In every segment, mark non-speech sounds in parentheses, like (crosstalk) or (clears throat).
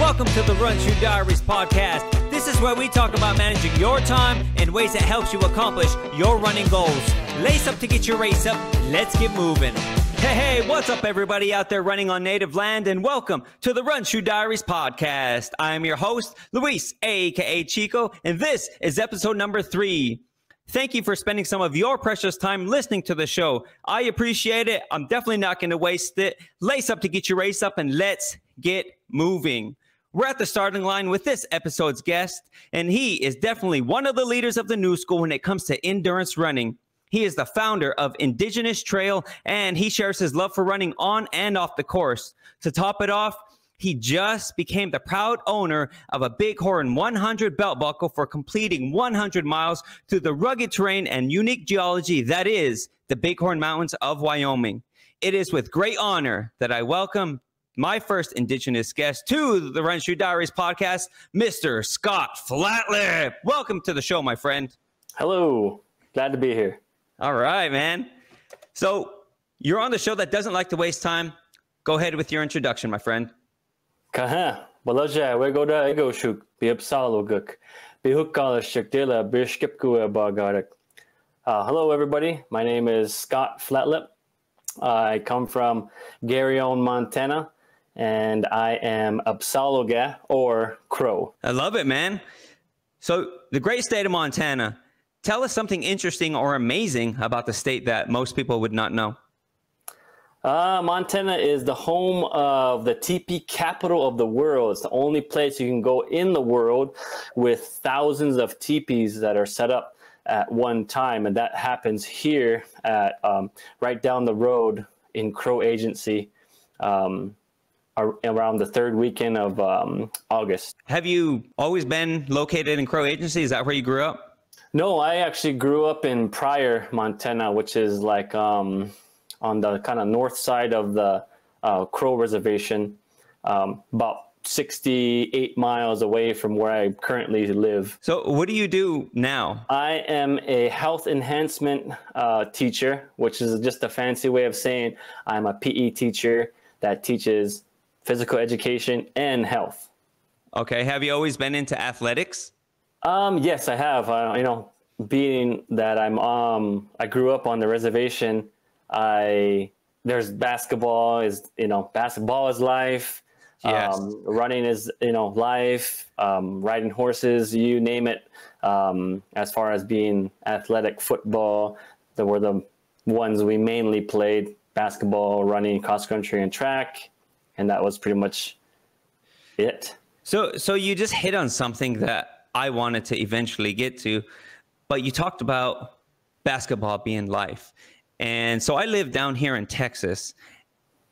Welcome to the Run Shoe Diaries podcast. This is where we talk about managing your time in ways that helps you accomplish your running goals. Lace up to get your race up. Let's get moving. Hey, hey, what's up, everybody out there running on native land, and welcome to the Run Shoe Diaries podcast. I am your host, Luis, aka Chico, and this is episode number three. Thank you for spending some of your precious time listening to the show. I appreciate it. I'm definitely not going to waste it. Lace up to get your race up and let's get moving. We're at the starting line with this episode's guest, and he is definitely one of the leaders of the new school when it comes to endurance running. He is the founder of Indigenous Trail, and he shares his love for running on and off the course. To top it off, he just became the proud owner of a Bighorn 100 belt buckle for completing 100 miles through the rugged terrain and unique geology that is the Bighorn Mountains of Wyoming. It is with great honor that I welcome my first Indigenous guest to the Run Shoe Diaries podcast, Mr. Scott Flatlip. Welcome to the show, my friend. Hello. Glad to be here. All right, man. So you're on the show that doesn't like to waste time. Go ahead with your introduction, my friend. Kaha, balaja, we go da ego shuk, be upsaloguk, be hukala shakdila, be skipkua. Uh, hello, everybody. My name is Scott Flatlip. I come from Garryowen, Montana, and I am Upsaloga or Crow. I love it, man. So, the great state of Montana, tell us something interesting or amazing about the state that most people would not know. Uh, Montana is the home of the teepee capital of the world. It's the only place you can go in the world with thousands of teepees that are set up at one time, and that happens here at um, right down the road in Crow Agency um, around the third weekend of um, August. Have you always been located in Crow Agency? Is that where you grew up? No, I actually grew up in Pryor, Montana, which is like um, on the kind of north side of the uh, Crow Reservation, um, about 68 miles away from where I currently live. So, what do you do now? I am a health enhancement uh, teacher, which is just a fancy way of saying I'm a PE teacher that teaches physical education and health. Okay. Have you always been into athletics? Um, yes, I have. Uh, you know, being that I'm um, I grew up on the reservation I there's basketball is you know basketball is life. Yes. Um, running is you know life. Um, riding horses, you name it. Um, as far as being athletic, football, that were the ones we mainly played: basketball, running, cross country, and track, and that was pretty much it. So, so you just hit on something that I wanted to eventually get to, but you talked about basketball being life, and so I live down here in Texas.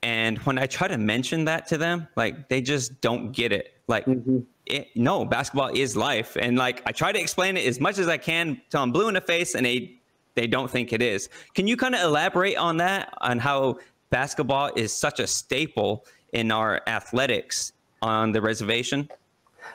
And when I try to mention that to them, like they just don't get it. Like, mm-hmm. it, no, basketball is life. And like I try to explain it as much as I can till I'm blue in the face and they they don't think it is. Can you kind of elaborate on that, on how basketball is such a staple in our athletics on the reservation?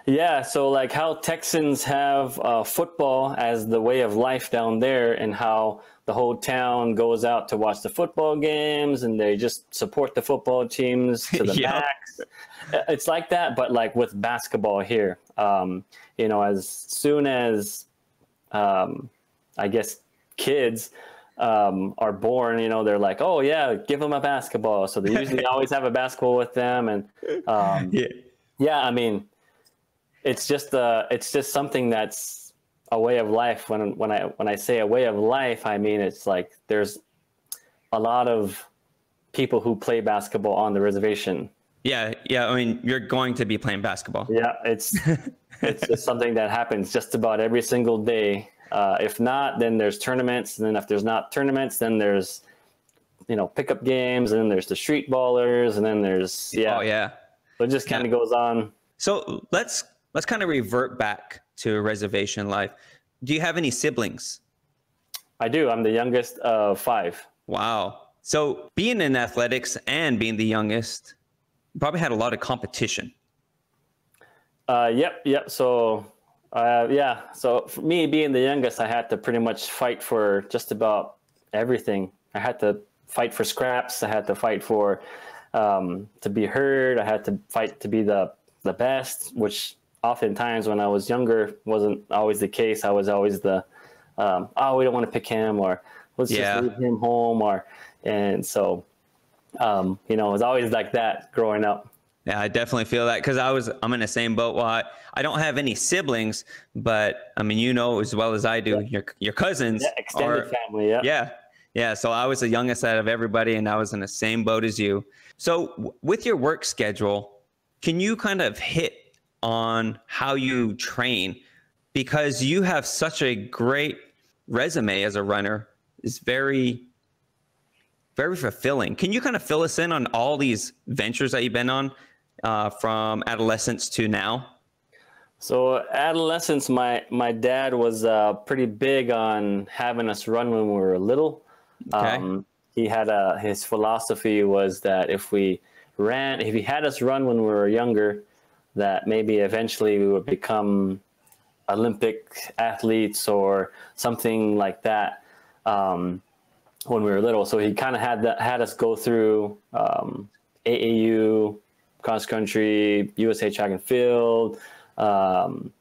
Yeah, so like how Texans have uh, football as the way of life down there, and how the whole town goes out to watch the football games and they just support the football teams to (laughs) the yeah. max. It's like that, but like with basketball here. Um, you know, as soon as um, I guess kids um, are born, you know, they're like, oh yeah, give them a basketball. So they usually (laughs) always have a basketball with them, and um, yeah. yeah, I mean, it's just uh, it's just something that's a way of life. When when I when I say a way of life, I mean it's like there's a lot of people who play basketball on the reservation. Yeah, yeah. I mean, you're going to be playing basketball. Yeah, it's (laughs) it's just something that happens just about every single day. Uh, if not, then there's tournaments, and then if there's not tournaments, then there's you know pickup games, and then there's the street ballers, and then there's yeah, oh yeah. So it just kind of yeah. goes on. So let's let's kind of revert back to reservation life. Do you have any siblings? I do. I'm the youngest of five. Wow. So being in athletics and being the youngest, probably had a lot of competition. Uh, yep, yep. So, uh, yeah. So for me being the youngest, I had to pretty much fight for just about everything. I had to fight for scraps. I had to fight for um, to be heard. I had to fight to be the the best, which oftentimes when I was younger wasn't always the case. I was always the um, oh we don't want to pick him or let's Yeah. just leave him home or and so um, you know it was always like that growing up. Yeah, I definitely feel that because I was I'm in the same boat. Well, I, I don't have any siblings, but I mean you know as well as I do, your your cousins Yeah, extended are family. Yeah. yeah yeah. So I was the youngest out of everybody, and I was in the same boat as you. So w- with your work schedule, can you kind of hit on how you train because you have such a great resume as a runner. It's very very fulfilling. Can you kind of fill us in on all these ventures that you've been on uh, from adolescence to now? So adolescence, my my dad was uh, pretty big on having us run when we were little. Okay. Um, he had a his philosophy was that if we ran, if he had us run when we were younger, that maybe eventually we would become Olympic athletes or something like that um, when we were little. So he kind of had that had us go through um, AAU, cross country, USA track and field, um,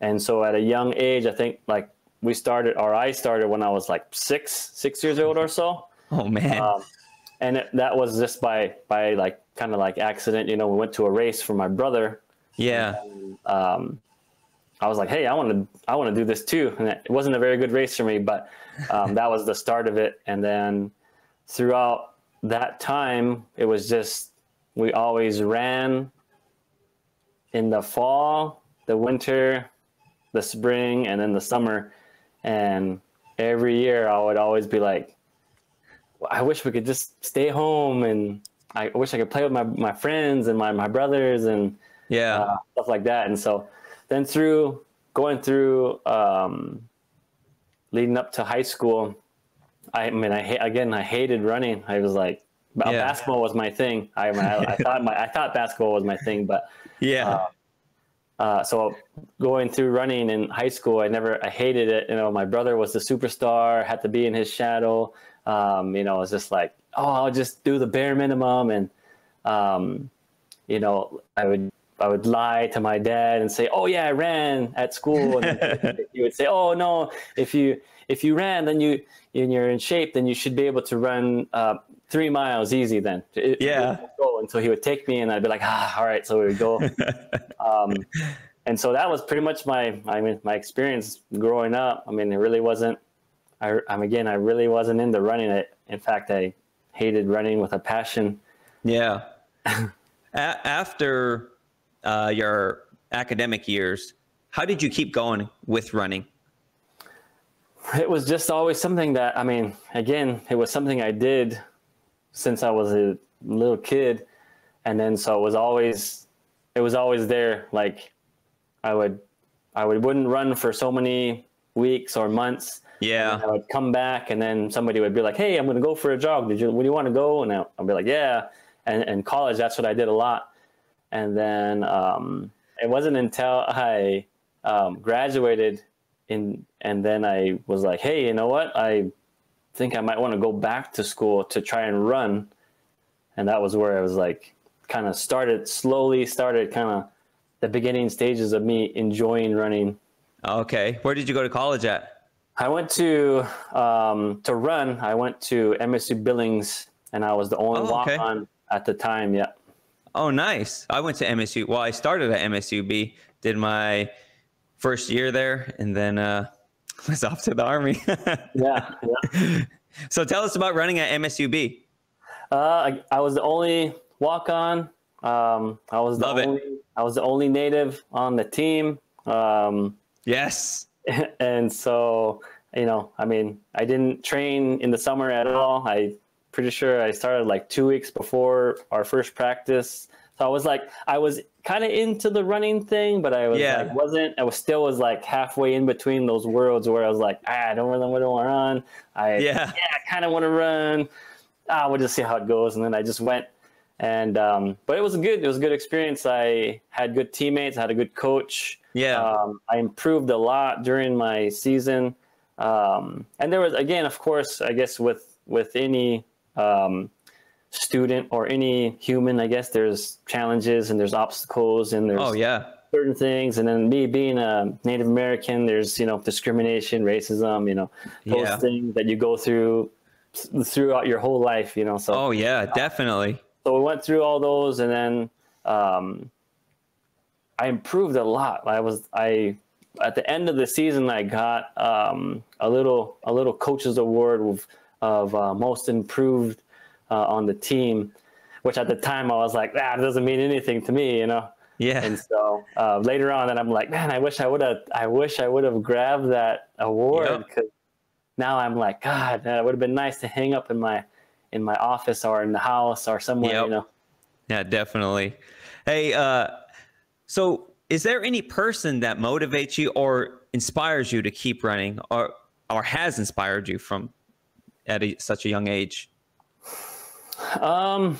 and so at a young age, I think like we started, or I started when I was like six, six years old or so. (laughs) Oh man. um, and it, that was just by by like kind of like accident. You know we went to a race for my brother. Yeah. um, i was like hey i want to i want to do this too. And it wasn't a very good race for me but um, that was the start of it. And then throughout that time it was just we always ran in the fall the winter the spring and then the summer and every year i would always be like I wish we could just stay home and I wish I could play with my, my friends and my, my brothers and Yeah. uh, stuff like that. And so then through going through um, leading up to high school, I mean, I again, I hated running. I was like, Yeah. basketball was my thing. I, I, I (laughs) thought my, I thought basketball was my thing, but yeah. uh, so going through running in high school, I never, I hated it. You know, my brother was the superstar, had to be in his shadow. Um, you know, it was just like, oh, I'll just do the bare minimum. And, um, you know, I would, I would lie to my dad and say, oh yeah, I ran at school. And (laughs) he would say, oh no, if you, if you ran, then you, and you're in shape, then you should be able to run, uh, three miles easy then. It- Yeah. Go. And so he would take me and I'd be like, ah, all right. So we would go. um, and so that was pretty much my I mean my experience growing up. I mean, it really wasn't. I I'm again, I really wasn't into running it. In fact, I hated running with a passion. Yeah. (laughs) a- after uh, your academic years, how did you keep going with running? It was just always something that I mean, again, it was something I did since I was a little kid, and then so it was always it was always there. Like I would I would wouldn't run for so many weeks or months. Yeah. I would come back and then somebody would be like, "Hey, I'm going to go for a jog. Did you? Would you want to go?" And I'll be like, "Yeah." And in college, that's what I did a lot. And then um, it wasn't until I um, graduated in, and then I was like, "Hey, you know what? I think I might want to go back to school to try and run." And that was where I was like, kind of started slowly, started kind of the beginning stages of me enjoying running. Okay. Where did you go to college at? I went to um, to run. I went to MSU Billings, and I was the only Oh, walk on at the time. Yeah, Oh, nice. I went to MSU. Well, I started at MSUB, did my first year there, and then uh, (laughs) was off to the army. (laughs) yeah. yeah. so tell us about running at MSUB. Uh, I, I was the only walk on. Um, I was the Love it. only. I was the only native on the team. Um, Yes. (laughs) and so you know, I mean, I didn't train in the summer at all. I pretty sure I started like two weeks before our first practice. So I was like, I was kind of into the running thing, but I was Yeah. like, wasn't. I was still was like halfway in between those worlds where I was like, ah, I don't really want to run. I Yeah. yeah, I kind of want to run. Ah, we'll just see how it goes. And then I just went. And um, but it was good. It was a good experience. I had good teammates. I had a good coach. Yeah. Um, I improved a lot during my season, um, and there was again, of course, I guess with with any um, student or any human, I guess there's challenges and there's obstacles and there's Oh yeah. certain things. And then me being a Native American, there's you know discrimination, racism, you know those Yeah. things that you go through throughout your whole life. You know, so Oh yeah, definitely. so we went through all those and then um, i improved a lot i was i at the end of the season i got um, a little a little coaches award of, of uh, most improved uh, on the team which at the time i was like ah, it doesn't mean anything to me you know Yeah. and so uh, later on then i'm like man i wish i would have i wish i would have grabbed that award Yep. because now i'm like god that would have been nice to hang up in my in my office or in the house or somewhere Yep. you know Yeah, definitely. Hey, uh, so is there any person that motivates you or inspires you to keep running, or or has inspired you from at a, such a young age? Um,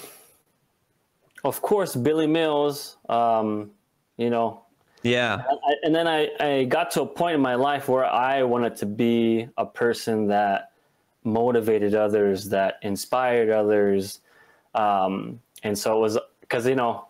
of course, Billy Mills. Um, you know, Yeah, I, and then I, I got to a point in my life where I wanted to be a person that motivated others, that inspired others. Um, and so it was because, you know,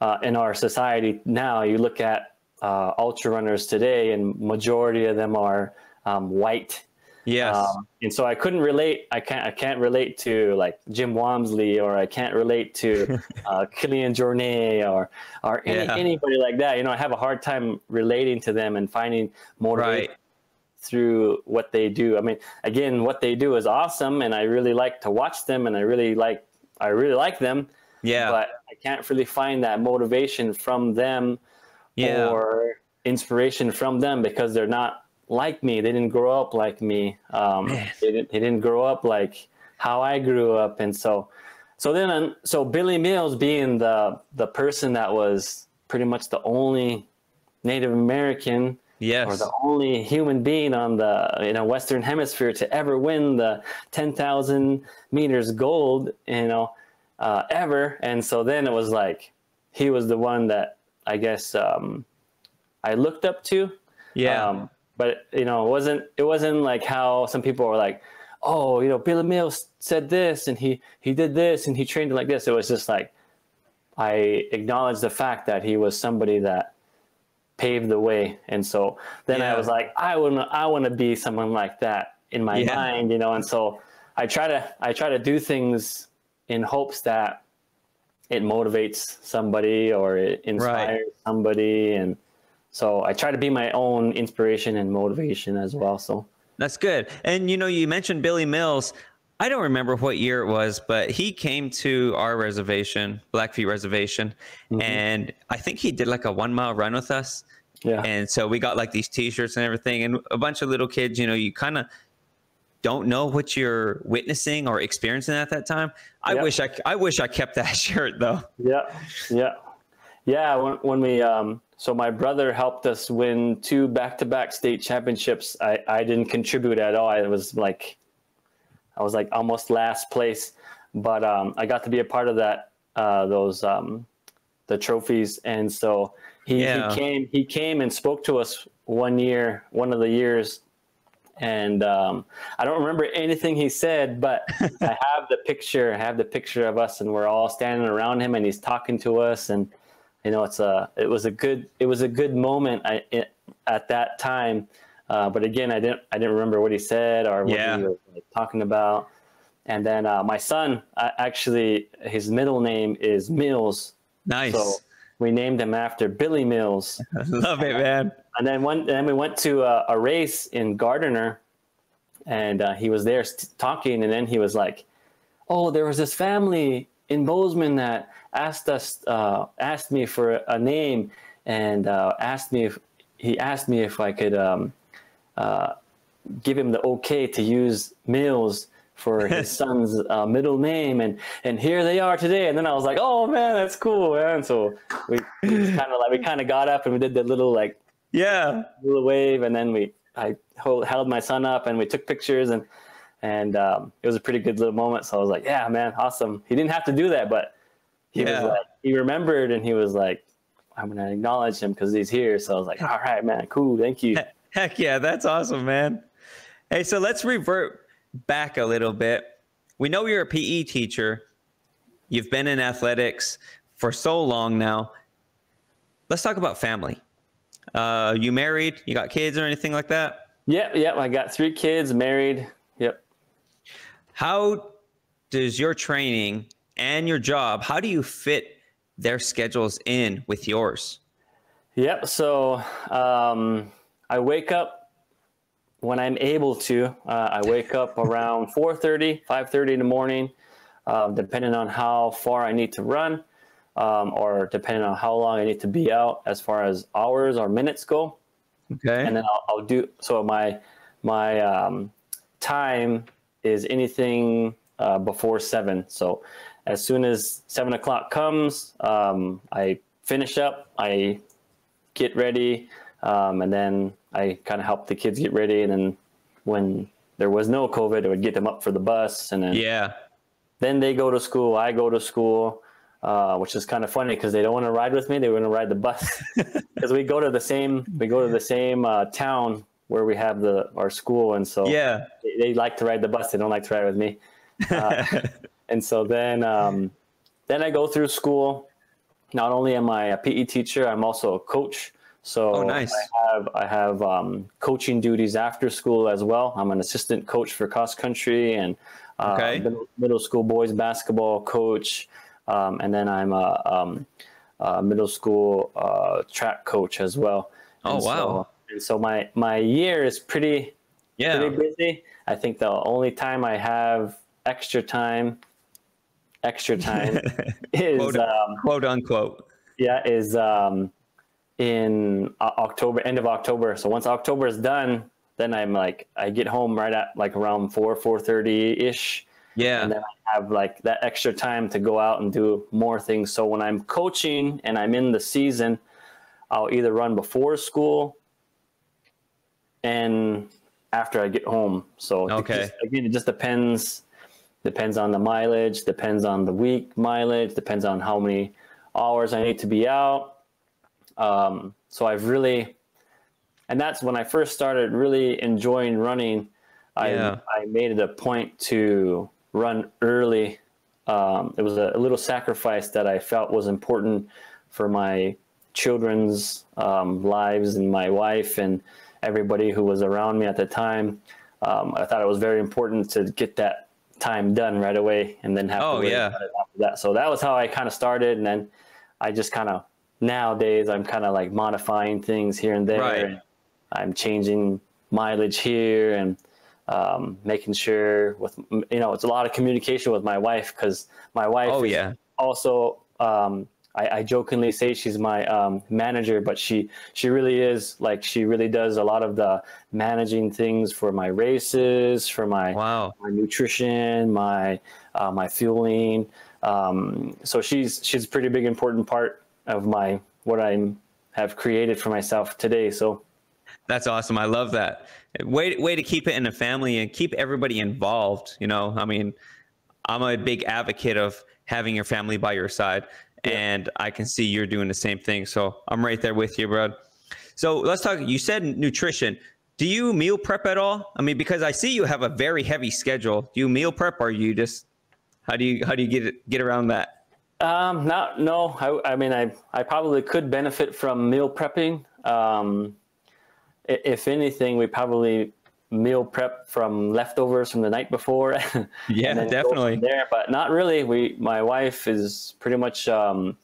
uh, in our society now, you look at uh, ultra runners today, and majority of them are um, white. Yes, Um, and so I couldn't relate. I can't. I can't relate to like Jim Walmsley, or I can't relate to (laughs) uh, Kilian Jornet, or or any, Yeah. anybody like that. You know, I have a hard time relating to them and finding motivation right. through what they do. I mean, again, what they do is awesome, and I really like to watch them, and I really like. I really like them, Yeah, but I can't really find that motivation from them yeah, or inspiration from them because they're not like me. They didn't grow up like me. Um, they, didn't, they didn't grow up like how I grew up, and so so then um, so Billy Mills being the the person that was pretty much the only Native American yes, or the only human being on the you know Western Hemisphere to ever win the ten thousand meters gold, you know, uh, ever. And so then it was like he was the one that I guess um, I looked up to. yeah, Um, but you know, it wasn't it wasn't like how some people were like, oh, you know, Billy Mills said this and he he did this and he trained like this. It was just like I acknowledged the fact that he was somebody that paved the way, and so then I was like, I want to I want to be someone like that in my Yeah. mind, you know. And so I try to I try to do things in hopes that it motivates somebody or it inspires somebody and so i try to be my own inspiration and motivation as well so That's good. And you know, you mentioned Billy Mills. I don't remember what year it was, but he came to our reservation, Blackfeet Reservation, and I think he did like a one mile run with us. yeah And so we got like these T-shirts and everything, and a bunch of little kids. You know, you kind of don't know what you're witnessing or experiencing at that time. I Yep. wish I, I wish I kept that (laughs) shirt though. yeah yeah yeah when, when we um so my brother helped us win two back-to-back state championships. I i didn't contribute at all. I was like i was like almost last place. But um i got to be a part of that uh those um the trophies. And so he, Yeah. he came he came and spoke to us one year one of the years. And um, I don't remember anything he said, but (laughs) I have the picture. I have the picture of us, and we're all standing around him, and he's talking to us, and you know, it's a it was a good it was a good moment I, it, at that time. Uh, but again, I didn't I didn't remember what he said or what Yeah. he was like, talking about. And then uh, my son, uh, actually, his middle name is Mills, Nice, so we named him after Billy Mills. (laughs) love it, man. And then one, then we went to a, a race in Gardiner, and uh, he was there st- talking, and then he was like, "Oh, there was this family in Bozeman that asked us, uh, asked me for a name, and uh, asked me if he asked me if I could um, uh, give him the okay to use Mills." For his (laughs) son's uh, middle name, and and here they are today. And then I was like, "Oh man, that's cool, man!" So we, we kind of like we kind of got up and we did the little like Yeah, little wave, and then we I hold, held my son up and we took pictures, and and um, it was a pretty good little moment. So I was like, yeah, man, awesome. He didn't have to do that, but he Yeah. was like, he remembered, and he was like, I'm gonna acknowledge him because he's here. So I was like, all right, man, cool, thank you. Heck yeah, that's awesome, man. Hey, so let's revert back a little bit. We know you're a PE teacher, you've been in athletics for so long now. Let's talk about family. Uh, you married? You got kids or anything like that? Yep, yep. I got three kids, married. How does your training and your job? How do you fit their schedules in with yours? Yep. So um, I wake up when I'm able to. Uh, I wake up around (laughs) 4:30, 5:30 in the morning, uh, depending on how far I need to run, um, or depending on how long I need to be out as far as hours or minutes go. Okay. And then I'll, I'll do so. My my um, time is anything uh, before seven. So as soon as seven o'clock comes, um, I finish up. I get ready, um, and then I kind of help the kids get ready. And then when there was no COVID, I would get them up for the bus, and then yeah, then they go to school. I go to school, uh, which is kind of funny because they don't want to ride with me. They want to ride the bus (laughs) (laughs) because we go to the same we go to the same uh, town where we have the our school, and so yeah, they, they like to ride the bus. They don't like to ride with me. (laughs) Uh, and so then um, then I go through school. Not only am I a PE teacher, I'm also a coach. So Oh, nice. I have I have um, coaching duties after school as well. I'm an assistant coach for cross country and uh, Okay. middle, middle school boys basketball coach, um, and then I'm a, um, a middle school uh, track coach as well. Oh, wow. So, and so my my year is pretty yeah. pretty busy. I think the only time I have extra time, extra time (laughs) is Quote- um, Quote unquote. yeah is um, in October, end of October. So once October is done, then I'm like I get home right at like around four four thirty ish, Yeah. and then I have like that extra time to go out and do more things. So when I'm coaching and I'm in the season, I'll either run before school and after I get home. So it Okay. just- again, it just depends depends on the mileage, depends on the week mileage, depends on how many hours I need to be out. Um, so I've really, and that's when I first started really enjoying running. I Yeah. I made it a point to run early. Um, it was a, a little sacrifice that I felt was important for my children's um, lives and my wife and everybody who was around me at the time. Um, I thought it was very important to get that time done right away and then have Oh, to yeah. after that. So that was how I kind of started, and then I just kind of nowadays I'm kind of like modifying things here and there. Right. and I'm changing mileage here and um, making sure with you know it's a lot of communication with my wife because my wife Oh, is yeah. also um, I, I jokingly say she's my um, manager, but she she really is like she really does a lot of the managing things for my races, for my Wow. my nutrition, my uh, my fueling. Um, so she's she's a pretty big important part of my what I have created for myself today. So That's awesome. I love that. Way way to keep it in the family and keep everybody involved. You know, I mean, I'm a big advocate of having your family by your side, and I can see you're doing the same thing. So I'm right there with you, bro. So let's talk. You said nutrition. Do you meal prep at all? I mean, because I see you have a very heavy schedule. Do you meal prep, or you just how do you how do you get it, get around that? Um, not no. I, I mean, I I probably could benefit from meal prepping. Um, if anything, we probably meal prep from leftovers from the night before. (laughs) Yeah, and then go definitely. there, but not really. We my wife is pretty much um,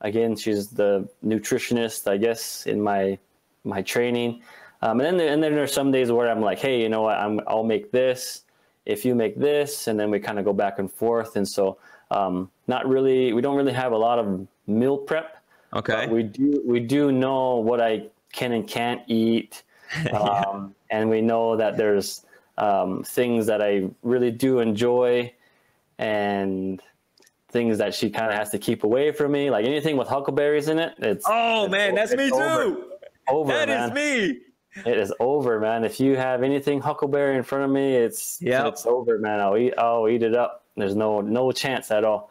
again she's the nutritionist, I guess, in my my training. Um, and then there, and then there's some days where I'm like, hey, you know what? I'm I'll make this if you make this, and then we kind of go back and forth. And so um, not really. We don't really have a lot of meal prep. Okay. But we do we do know what I can and can't eat, (laughs) um, and we know that there's um, things that I really do enjoy, and things that she kind of has to keep away from me. Like anything with huckleberries in it, it's oh it's man, that's me over. too. Over, That man. is me. It is over, man. If you have anything huckleberry in front of me, it's Yep. it's over, man. I'll eat I'll eat it up. There's no no chance at all.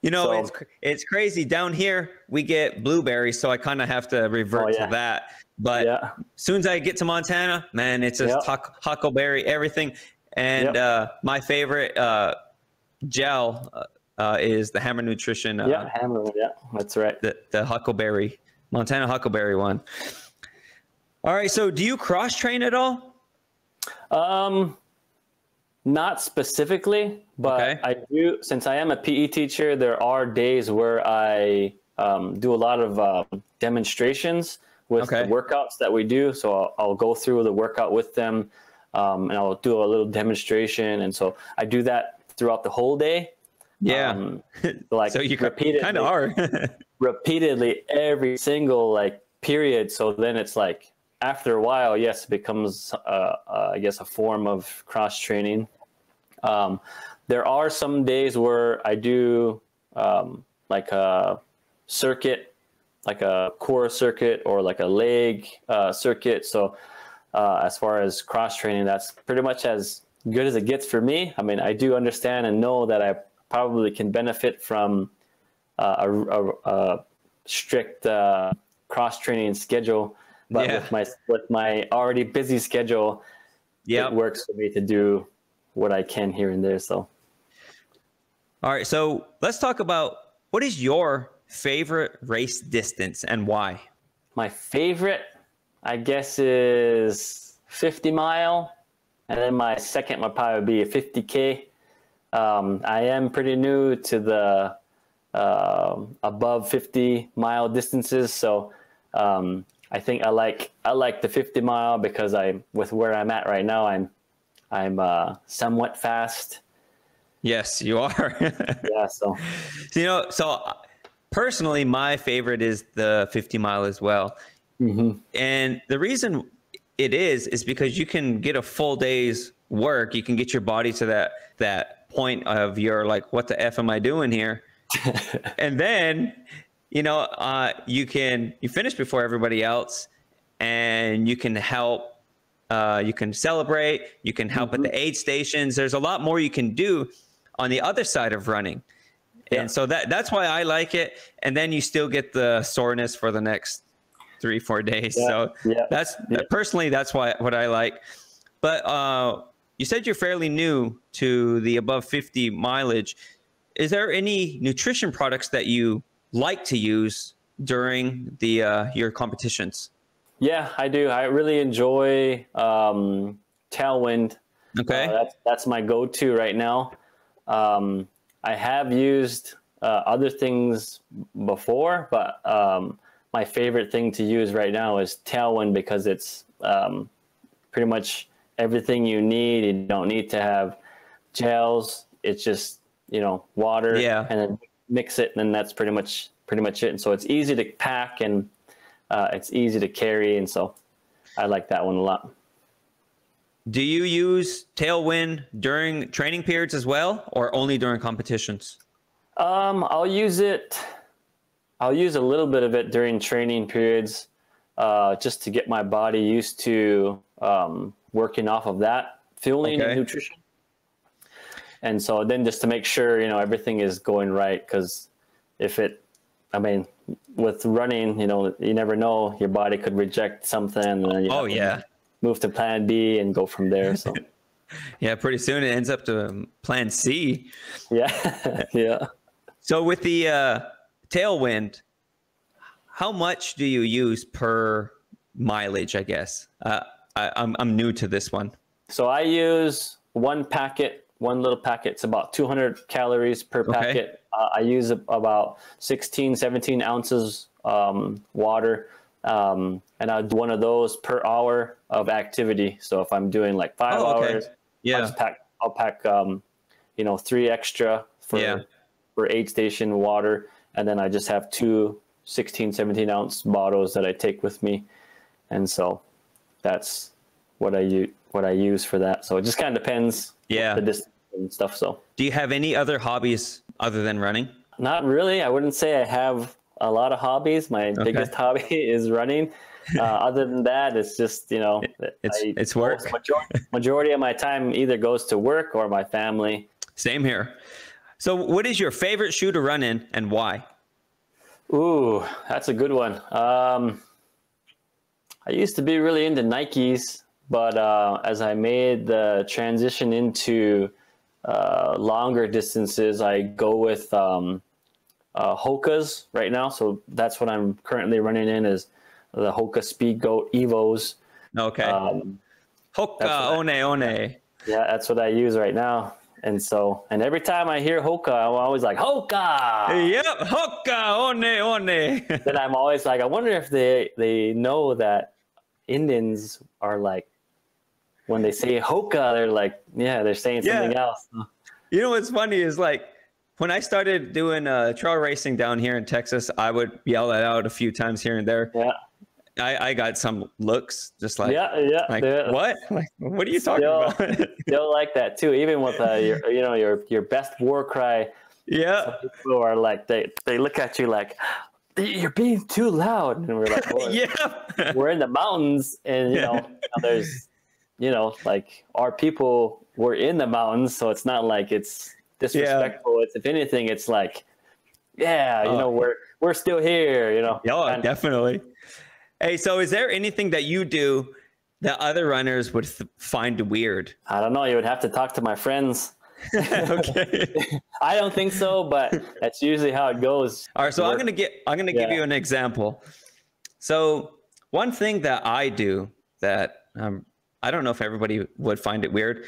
You know, So- it's it's crazy. Down here, we get blueberries, so I kind of have to revert Oh, yeah. to that. But Yeah. as soon as I get to Montana, man, it's just Yep. huckleberry, everything. And Yep. uh, my favorite uh, gel, uh, uh, is the Hammer Nutrition. Uh, yeah, Hammer. Yeah, that's right. The the Huckleberry Montana Huckleberry one. All right. So, do you cross train at all? Um, not specifically, but Okay. I do. Since I am a PE teacher, there are days where I um, do a lot of um, demonstrations with Okay. the workouts that we do. So I'll, I'll go through the workout with them, um, and I'll do a little demonstration. And so I do that throughout the whole day. Yeah. Um, (laughs) like so you kind of are. (laughs) repeatedly every single like period. So then it's like after a while, yes, it becomes uh, uh, I guess a form of cross training. Um, there are some days where I do um, like a circuit, like a core circuit or like a leg uh, circuit. So uh, as far as cross training, that's pretty much as good as it gets for me. I mean, I do understand and know that I probably can benefit from uh, a, a, a strict uh, cross training schedule, but Yeah. with my with my already busy schedule, yeah. it works for me to do what I can here and there. So All right. So let's talk about what is your favorite race distance and why? my favorite, I guess, is 50 mile, and then my second would probably be a 50k. Um, I am pretty new to the um above 50 mile distances, so um, I think I like I like the 50 mile because I with where I'm at right now, I'm I'm uh, somewhat fast. Yes, you are. (laughs) Yeah, so So, you know, so uh, personally, my favorite is the 50 mile as well. And the reason it is is because you can get a full day's work. You can get your body to that that point of you're like, what the f am I doing here? (laughs) and then, you know, uh, you can you finish before everybody else, and you can help. Uh, you can celebrate. You can help at the aid stations. There's a lot more you can do on the other side of running. Yeah. And so that that's why I like it. And then you still get the soreness for the next three, four days. Yeah, So yeah, that's personally that's why what I like. But uh, you said you're fairly new to the above 50 mileage. Is there any nutrition products that you like to use during the uh, your competitions? yeah, I do. I really enjoy um, Tailwind Okay. Uh, that's that's my go-to right now. Um, I have used uh, other things before, but um, my favorite thing to use right now is Tailwind because it's um, pretty much everything you need. You don't need to have gels. It's just you know water, Yeah. and then mix it, and then that's pretty much pretty much it. And so it's easy to pack and uh, it's easy to carry, and so I like that one a lot. Do you use Tailwind during training periods as well, or only during competitions? Um, I'll use it. I'll use a little bit of it during training periods, uh, just to get my body used to um, working off of that fueling Okay. and nutrition. And so then just to make sure you know everything is going right, because if it, I mean, with running, you know, you never know, your body could reject something. And you Oh have to yeah, move to Plan B and go from there. So (laughs) yeah. Pretty soon it ends up to um, Plan C. (laughs) yeah, (laughs) yeah. So with the uh, Tailwind, how much do you use per mileage? I guess uh, I, I'm I'm new to this one. So I use one packet, one little packet. It's about 200 calories per Okay. packet. Uh, I use about 16, 17 ounces um, water, um, and I do one of those per hour of activity. So if I'm doing like five Oh, okay. hours, Yeah. I'll just pack. I'll pack, um, you know, three extra for Yeah. for aid station water, and then I just have two 16, 17 ounce bottles that I take with me, and so that's what I use what I use for that. So it just kind of depends. Yeah. The distance and stuff. So Do you have any other hobbies other than running? not really. I wouldn't say I have a lot of hobbies. My biggest (laughs) hobby is running. Uh, other than that, it's just you know, It's- I- it's work. Majority, majority of my time either goes to work or my family. Same here. So, what is your favorite shoe to run in, and why? Ooh, that's a good one. Um, I used to be really into Nikes, but uh, as I made the transition into uh, longer distances, I go with um, uh, Hoka's right now. So that's what I'm currently running in is the Hoka Speed Goat Evos. Okay. Um, Hoka that's what I- one one. yeah, that's what I use right now. And so, and every time I hear Hoka, I'm always like Hoka. Yep, Hoka one one. (laughs) then I'm always like, I wonder if they they know that Indians are like when they say Hoka, they're like, yeah, they're saying Yeah. something else. You know what's funny is like when I started doing uh, trail racing down here in Texas, I would yell that out a few times here and there. Yeah, I, I got some looks just like, yeah, yeah. like what? Like, what are you talking Still- about? (laughs) They'll like that too, even with uh, your, you know, your your best war cry. yeah, People are like, they they look at you like, you're being too loud, and we're like, "Well, (laughs) yeah, we're in the mountains, and you know, there's, you know, like our people were in the mountains, so it's not like it's disrespectful. It's if anything, it's like, yeah, you Oh. know, we're we're still here, you know. yeah, definitely. Hey, so is there anything that you do that other runners would th- find weird? I don't know. You would have to talk to my friends. (laughs) okay. (laughs) I don't think so, but that's usually how it goes. All right, so I'm gonna get I'm gonna give you an example. So one thing that I do that um, I don't know if everybody would find it weird.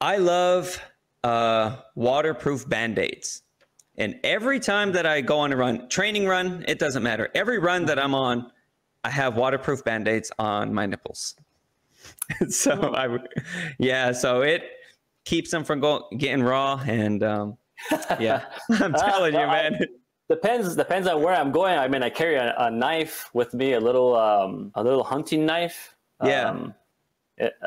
I love uh, waterproof band-aids. And every time that I go on a run, training run, it doesn't matter. Every run that I'm on, I have waterproof band-aids on my nipples. (laughs) so I, yeah, so it keeps them from going getting raw, and um, yeah, (laughs) I'm telling you, well, I- man. Depends depends on where I'm going. I mean, I carry a, a knife with me, a little um, a little hunting knife. Yeah. Um,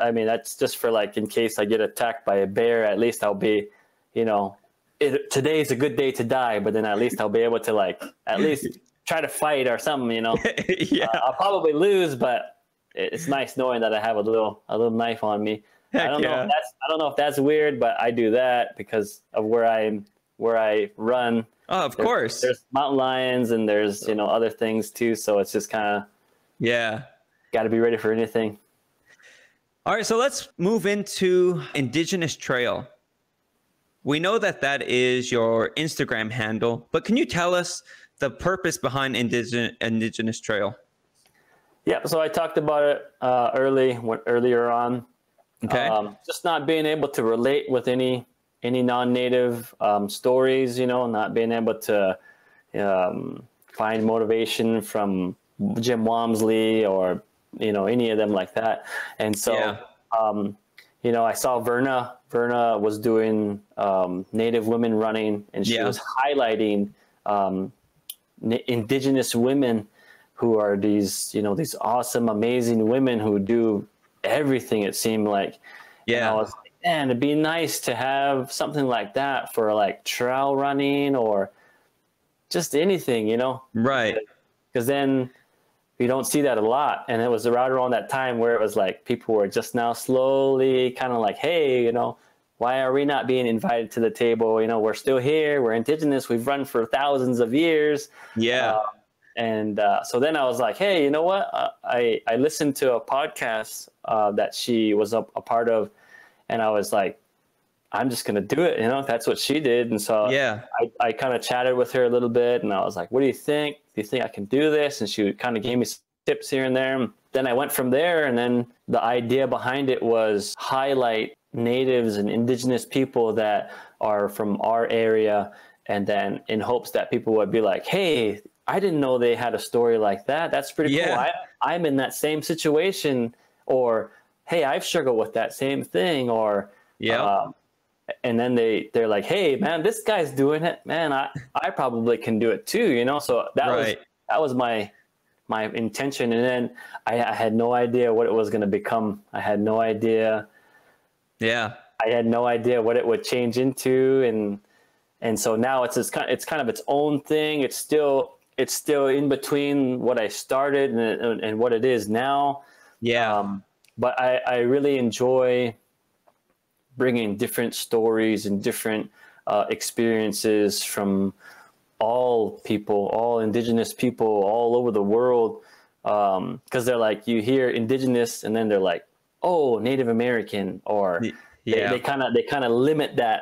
I mean, that's just for like in case I get attacked by a bear. At least I'll be, you know, it, today's a good day to die. But then at least I'll be able to like at least try to fight or something. You know, (laughs) yeah, Uh, I'll probably lose, but it's nice knowing that I have a little a little knife on me. I Heck don't know yeah. if that's I don't know if that's weird, but I do that because of where I'm where I run. Oh, of There's- course. There's mountain lions and there's you know other things too. So it's just kind of Yeah. got to be ready for anything. All right, so let's move into Indigenous Trail. We know that that is your Instagram handle, but can you tell us the purpose behind Indigenous Indigenous Trail? Yeah. So I talked about it uh, early when- earlier on. Okay. Um, just not being able to relate with any any non-native um, stories. You know, not being able to um, find motivation from Jim Walmsley or you know any of them like that. And so, Yeah. um, you know, I saw Verna. Verna was doing um, Native women running, and she Yeah. was highlighting um, n- Indigenous women who are these, you know, these awesome, amazing women who do everything. It seemed like. And I yeah. was like, man, it'd be nice to have something like that for like trail running or just anything, you know, Right. because then we don't see that a lot. And it was right around that time where it was like people were just now slowly kind of like, hey, you know, why are we not being invited to the table? You know, we're still here. We're indigenous. We've run for thousands of years. Yeah. Uh, and uh, so then I was like, hey, you know what? Uh, I I listened to a podcast uh, that she was a, a part of, and I was like, I'm just gonna do it. You know, that's what she did. And so yeah. I, I kind of chatted with her a little bit, and I was like, what do you think? Do you think I can do this? And she kind of gave me some tips here and there. Then I went from there, and then the idea behind it was highlight natives and indigenous people that are from our area, and then in hopes that people would be like, hey, I didn't know they had a story like that. That's pretty Yeah. cool. I, I'm in that same situation, or hey, I've struggled with that same thing, or Yeah. um, and then they they're like, hey, man, this guy's doing it, man. I I probably can do it too, you know. So that was that was my my intention, and then I, I had no idea what it was going to become. I had no idea. yeah. I had no idea what it would change into, and and so now it's it's kind it's kind of its own thing. It's still it's still in between what I started and and, and what it is now. Yeah. Um, but I, I really enjoy bringing different stories and different uh, experiences from all people, all indigenous people all over the world. Because they're like, you hear indigenous and then they're like, oh, Native American or Yeah. they kind of they kind of limit that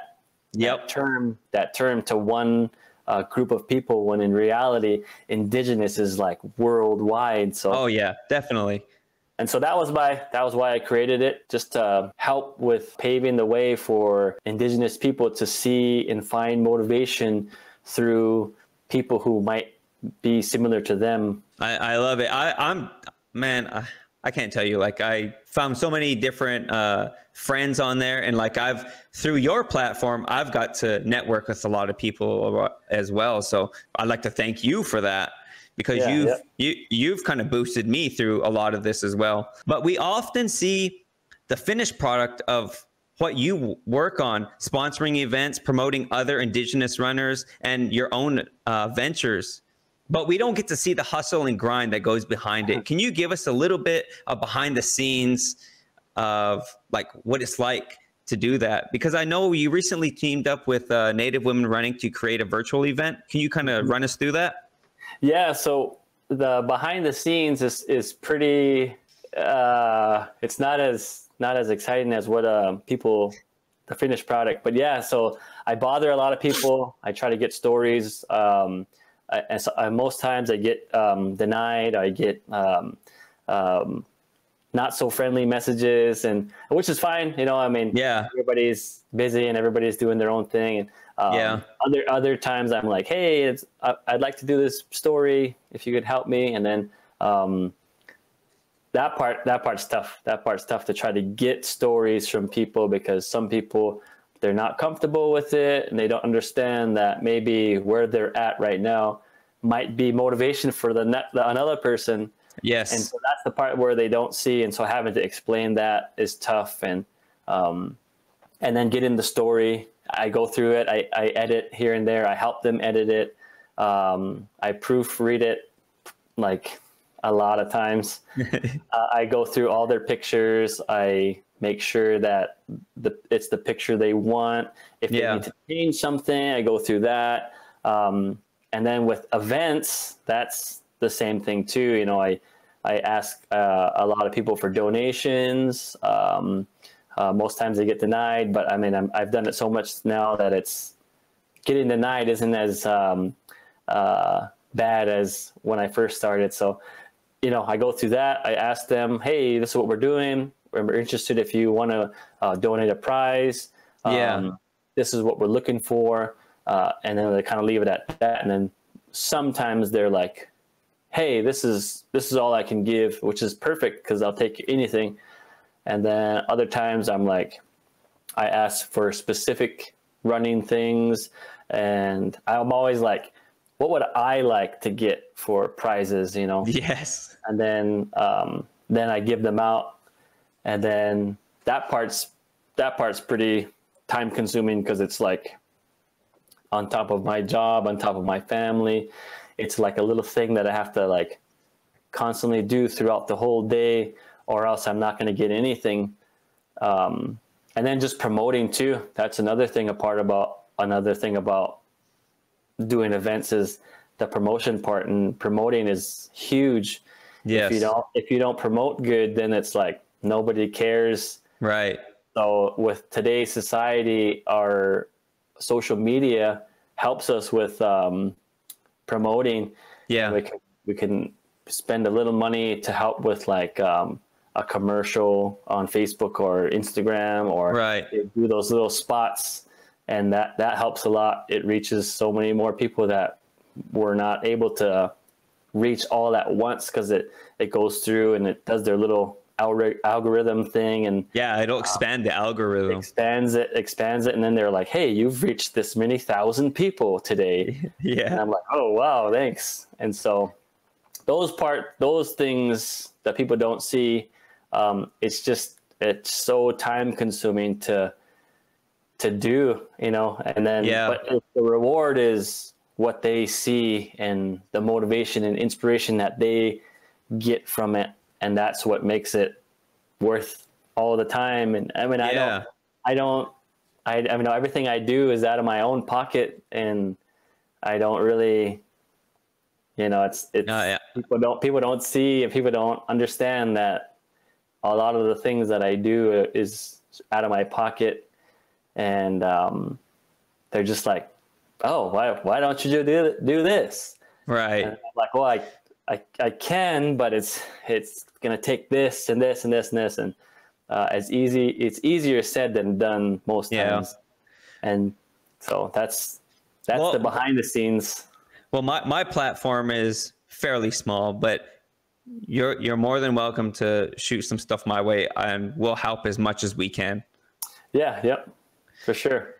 Yep. that term that term to one uh, group of people when in reality indigenous is like worldwide so Oh yeah, definitely. And so that was my that was why i created it just to help with paving the way for indigenous people to see and find motivation through people who might be similar to them I, I love it. I, I'm man. I, I can't tell you. Like I found so many different uh, friends on there, and like I've through your platform, I've got to network with a lot of people as well. So I'd like to thank you for that because Yeah, you've yeah. you you've kind of boosted me through a lot of this as well. But we often see the finished product of what you work on sponsoring events promoting other indigenous runners and your own uh, ventures. But we don't get to see the hustle and grind that goes behind it. Can you give us a little bit of behind the scenes of like what it's like to do that? Because i know you recently teamed up with uh, native women running to create a virtual event. Can you kind of run us through that Yeah, so the behind the scenes is is pretty. Uh, it's not as not as exciting as what uh, people the finished product, but yeah. So I bother a lot of people. I try to get stories. Um, I, and so, uh, most times I get um, denied. I get um, um, not so friendly messages, and which is fine. You know, I mean, Yeah. everybody's busy and everybody's doing their own thing. And um, Yeah. other other times I'm like, hey, it's, I, I'd like to do this story if you could help me, and then um, that part that part's tough. That part's tough to try to get stories from people because some people they're not comfortable with it and they don't understand that maybe where they're at right now might be motivation for the, ne- the another person. Yes. And so that's the part where they don't see. And so having to explain that is tough. And um, and then getting the story i go through it I, I edit here and there i help them edit it um, i proofread it like a lot of times. (laughs) Uh, i go through all their pictures i make sure that the it's the picture they want. If they need to change something i go through that. Um, and then with events that's the same thing too you know i i ask uh, a lot of people for donations um, uh, most times they get denied but i mean I'm, i've done it so much now that it's getting denied isn't as um, uh, bad as when i first started. So you know i go through that. I ask them hey this is what we're doing. We're interested if you want to uh, donate a prize. Yeah. this is what we're looking for. Uh, and then they kind of leave it at that. And then sometimes they're like hey this is this is all i can give which is perfect because i'll take anything and then other times i'm like i ask for specific running things. And i'm always like what would i like to get for prizes you know? Yes. And then um, then I give them out, and then that part's that part's pretty time consuming because it's like on top of my job, on top of my family. It's like a little thing that I have to like constantly do throughout the whole day, or else I'm not going to get anything. Um, and then just promoting too. That's another thing. A part about another thing about doing events is the promotion part, and promoting is huge yes if you don't if you don't promote good then it's like nobody cares right so with today's society our social media helps us with um, promoting yeah we can we can spend a little money to help with like um, a commercial on facebook or instagram or Right. do those little spots and that that helps a lot. It reaches so many more people that were not able to reach all at once because it it goes through and it does their little algorithm thing and yeah it'll uh, expand the algorithm. expands it expands it and then they're like hey you've reached this many thousand people today. (laughs) And yeah i'm like oh wow thanks. And so those part those things that people don't see um, it's just it's so time consuming to to do you know and then Yeah. but the reward is what they see and the motivation and inspiration that they get from it and that's what makes it worth all the time and i mean i Yeah. don't i don't I, I mean everything i do is out of my own pocket and i don't really you know it's it's No, yeah. people don't people don't see and people don't understand that a lot of the things that i do is out of my pocket, and um, they're just like, "Oh, why why don't you do do this?" Right. And I'm like, well, I, I I can, but it's it's gonna take this and this and this and this, and uh, it's easy. It's easier said than done most Yeah. times, and so that's that's Well- the behind the scenes. Well, my, my platform is fairly small, but you're you're more than welcome to shoot some stuff my way, and we'll help as much as we can. Yeah, yep, for sure.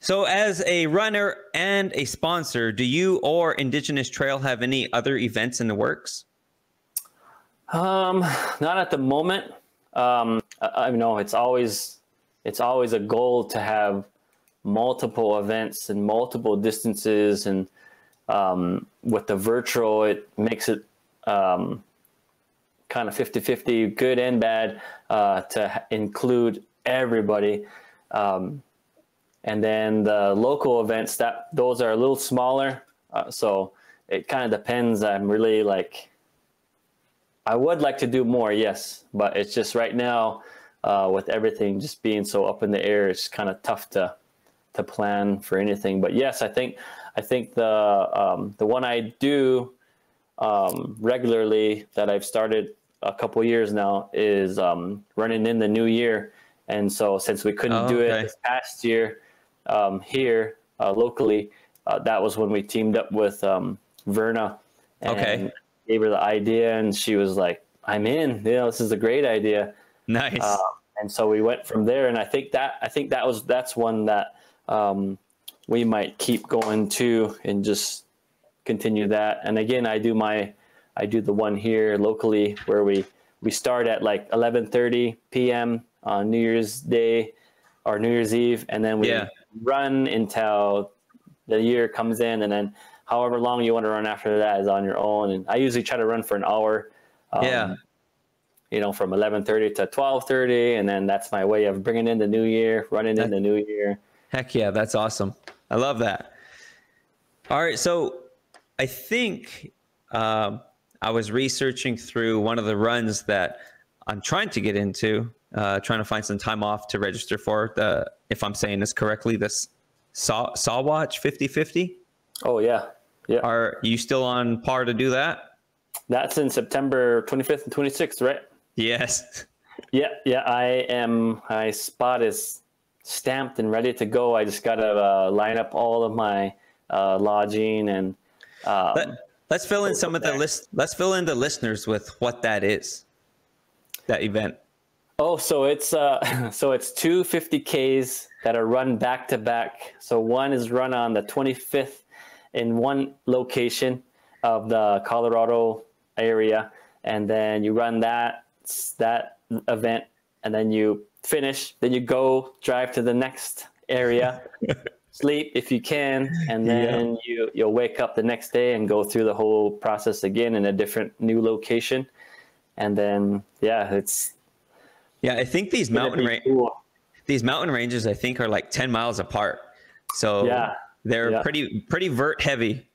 So, as a runner and a sponsor, do you or Indigenous Trail have any other events in the works? Um, not at the moment. Um, I, I know it's always it's always a goal to have multiple events and multiple distances, and um, with the virtual, it makes it um, kind of 50-50, good and bad, uh, to include everybody. Um, and then the local events that those are a little smaller, uh, so it kind of depends. I'm really like I would like to do more, yes, but it's just right now uh, with everything just being so up in the air, it's kind of tough to to plan for anything. But yes, I think I think the um, the one I do um, regularly that I've started a couple years now is um, running in the new year, and so since we couldn't Oh, do okay. it this past year um, here uh, locally, uh, that was when we teamed up with um, Verna. And Okay. Gave her the idea, and she was like, "I'm in. You know, this is a great idea." Nice. Uh, and so we went from there. And I think that I think that was that's one that um, we might keep going to and just continue that. And again, I do my I do the one here locally where we we start at like 11:30 p.m. on New Year's Day or New Year's Eve, and then we Yeah. run until the year comes in, and then however long you want to run after that is on your own. And I usually try to run for an hour. Um, yeah. you know, from 11:30 to 12:30, and then that's my way of bringing in the new year, running in the new year. Heck yeah, that's awesome. I love that. All right, so I think um, I was researching through one of the runs that I'm trying to get into, uh, trying to find some time off to register for the, if I'm saying this correctly, this Saw Saw Watch 5050. Oh yeah, yeah. Are you still on par to do that? That's in September 25th and 26th, right? Yes. (laughs) Yeah, yeah. I am. My spot is stamped and ready to go. I just gotta uh, line up all of my uh, lodging and. Um, Let, let's fill in some of the list. Let's fill in the listeners with what that is. That event. Oh, so it's uh, (laughs) so it's two 50ks that are run back to back. So one is run on the 25th in one location of the Colorado area, and then you run that that event, and then you finish. Then you go drive to the next area, (laughs) sleep if you can, and (laughs) then you you'll wake up the next day and go through the whole process again in a different new location, and then yeah, it's Yeah, I think these mountain range. cool. these mountain ranges I think are like 10 miles apart. So Yeah, they're yeah. pretty pretty vert heavy.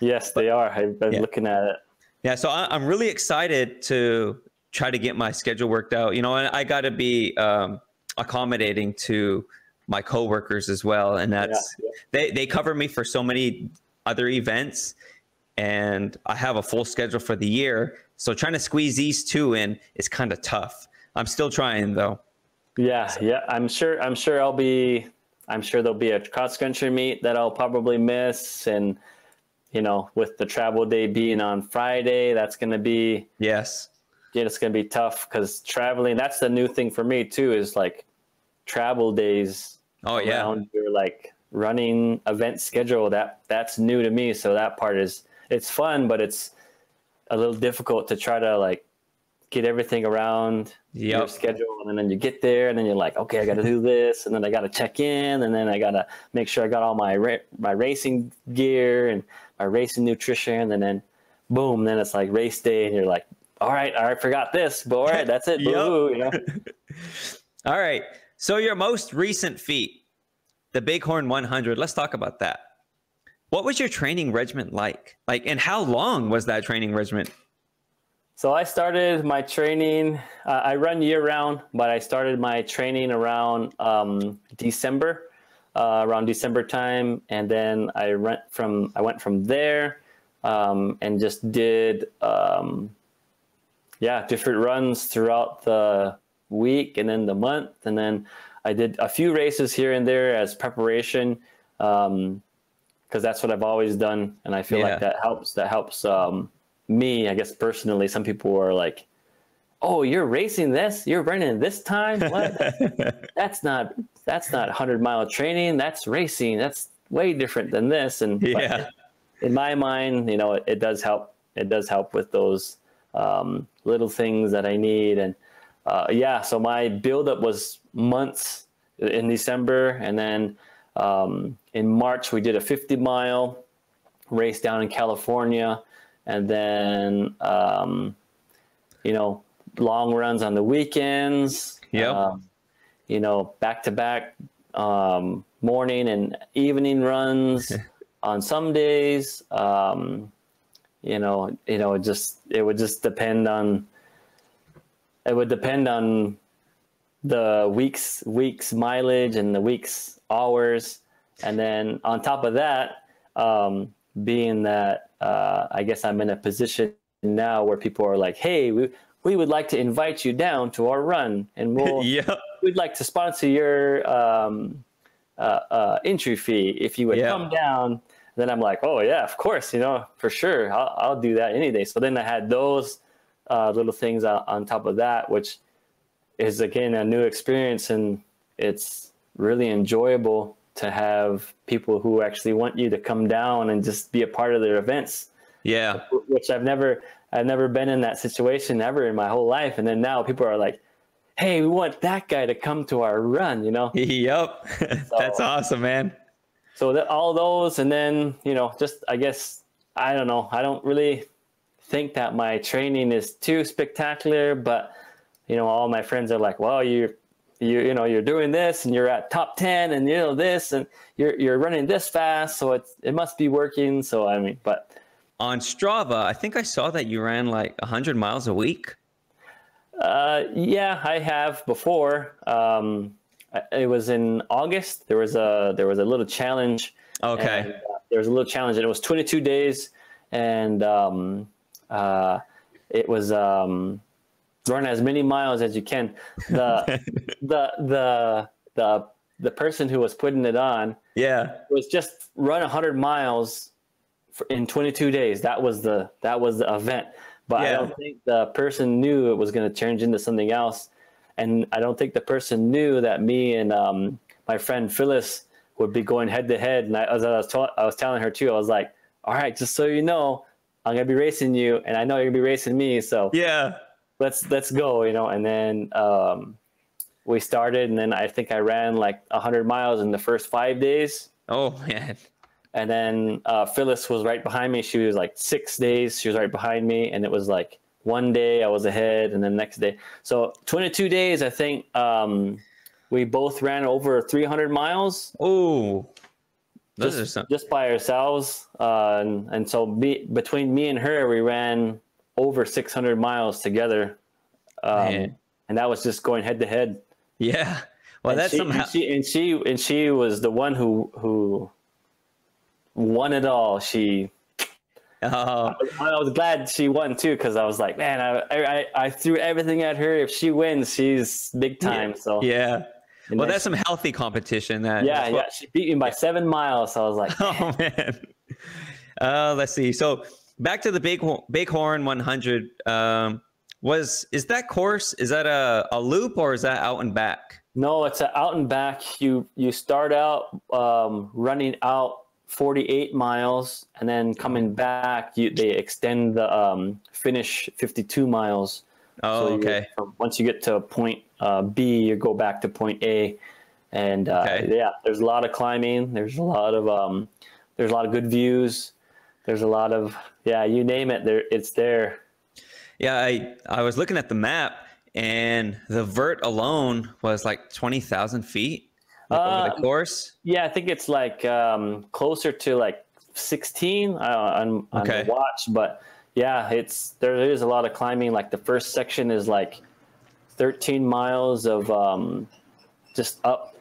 Yes, they are. I've been Yeah. looking at it. Yeah, so I, I'm really excited to try to get my schedule worked out. You know, and I got to be um, accommodating to my coworkers as well, and that's yeah. they they cover me for so many other events, and I have a full schedule for the year. So trying to squeeze these two in is kind of tough. I'm still trying though. Yeah, yeah. I'm sure. I'm sure I'll be. I'm sure there'll be a cross country meet that I'll probably miss, and you know, with the travel day being on Friday, that's going to be. Yes. Yeah, it's going to be tough because traveling. That's the new thing for me too. Is like travel days. Oh yeah. around your like running event schedule. That that's new to me. So that part is it's fun, but it's a little difficult to try to like get everything around your schedule and then you get there and then you're like okay i gotta do this and then i gotta check in and then i gotta make sure i got all my ra- my racing gear and my racing nutrition and then boom then it's like race day and you're like all right i forgot this but all right that's it (laughs) Yep. Boo, you know (laughs) All right. So your most recent feat, the Bighorn 100. Let's talk about that. What was your training regiment like? Like, and how long was that training regiment? So I started my training. Uh, I run year round, but I started my training around um, December, uh, around December time, and then I went from I went from there um, and just did um, yeah different runs throughout the week and then the month, and then I did a few races here and there as preparation Um, because that's what I've always done, and I feel yeah. like that helps. That helps um, me, I guess personally, some people are like, "Oh, you're racing this? You're running this time? What? (laughs) that's not that's not hundred mile training. That's racing. That's way different than this." And yeah, in my mind, you know, it, it, does help. It does help with those um, little things that I need. And uh, yeah, so my buildup was months in December, and then um, in March we did a 50 mile race down in California and then um, you know long runs on the weekends. Yeah. Um, you know, back to back morning and evening runs (laughs) on some days. Um, you know, you know, it just it would just depend on. It would depend on the weeks weeks mileage and the weeks hours, and then on top of that, um, being that uh, I guess I'm in a position now where people are like, "Hey, we we would like to invite you down to our run, and we'll (laughs) yeah. we'd like to sponsor your um, uh, uh, entry fee if you would yeah. come down." Then I'm like, "Oh yeah, of course, you know, for sure, I'll, I'll do that any day." So then I had those uh, little things on, on top of that, which is again a new experience, and it's really enjoyable to have people who actually want you to come down and just be a part of their events. Yeah. Which I've never I've never been in that situation ever in my whole life. And then now people are like, Hey, we want that guy to come to our run, you know? (laughs) Yep. (laughs) So, That's awesome, man. So that all those and then, you know, just I guess I don't know. I don't really think that my training is too spectacular, but you know, all my friends are like, well, you you you know you're doing this and you're at top 10 and you know this and you're you're running this fast so it's it must be working. So i mean but on strava i think i saw that you ran like 100 miles a week. Uh yeah i have before. Um it was in august. There was a there was a little challenge. Okay. And, uh, there was a little challenge and it was 22 days. And um uh it was um run as many miles as you can. The (laughs) the the the the person who was putting it on, yeah, was just run 100 miles in 22 days. That was the that was the event. But yeah. I don't think the person knew it was going to change into something else, and I don't think the person knew that me and um, my friend Phyllis would be going head to head. And I, as I was, t- I was telling her too, I was like, "All right, just so you know, I'm gonna be racing you, and I know you're gonna be racing me. So yeah, let's let's go you know? And then um, we started and then i think i ran like 100 miles in the first five days. Oh man. And then uh, phyllis was right behind me. She was like six days. She was right behind me and it was like one day i was ahead and then next day. So 22 days i think um, we both ran over 300 miles. Oh just, just by ourselves uh, and, and so be, between me and her we ran over 600 miles together. Um, and that was just going head to head. Yeah. Well, and that's she, somehow. And she, and she and she was the one who who won it all. She. Oh. I, I was glad she won too because I was like, man, I, I I threw everything at her. If she wins, she's big time. Yeah. So yeah. And well, that's some healthy competition. That yeah, yeah. She beat me by seven miles. So I was like, (laughs) oh man. Uh, let's see. So back to the big Bighorn 100. Um, was is that course? Is that a, a loop or is that out and back? No, it's a out and back. You you start out um, running out 48 miles, and then coming back, you they extend the um, finish 52 miles. Oh, so okay. once you get to point uh, B, you go back to point A, and uh, okay. yeah, there's a lot of climbing. There's a lot of um, there's a lot of good views. There's a lot of yeah, you name it, there it's there. Yeah, I I was looking at the map, and the vert alone was like twenty thousand feet like, uh, over the uh, course. Yeah, I think it's like um, closer to like sixteen uh, on, on okay. the watch, but yeah, it's there is a lot of climbing. Like the first section is like 13 miles of um, just up.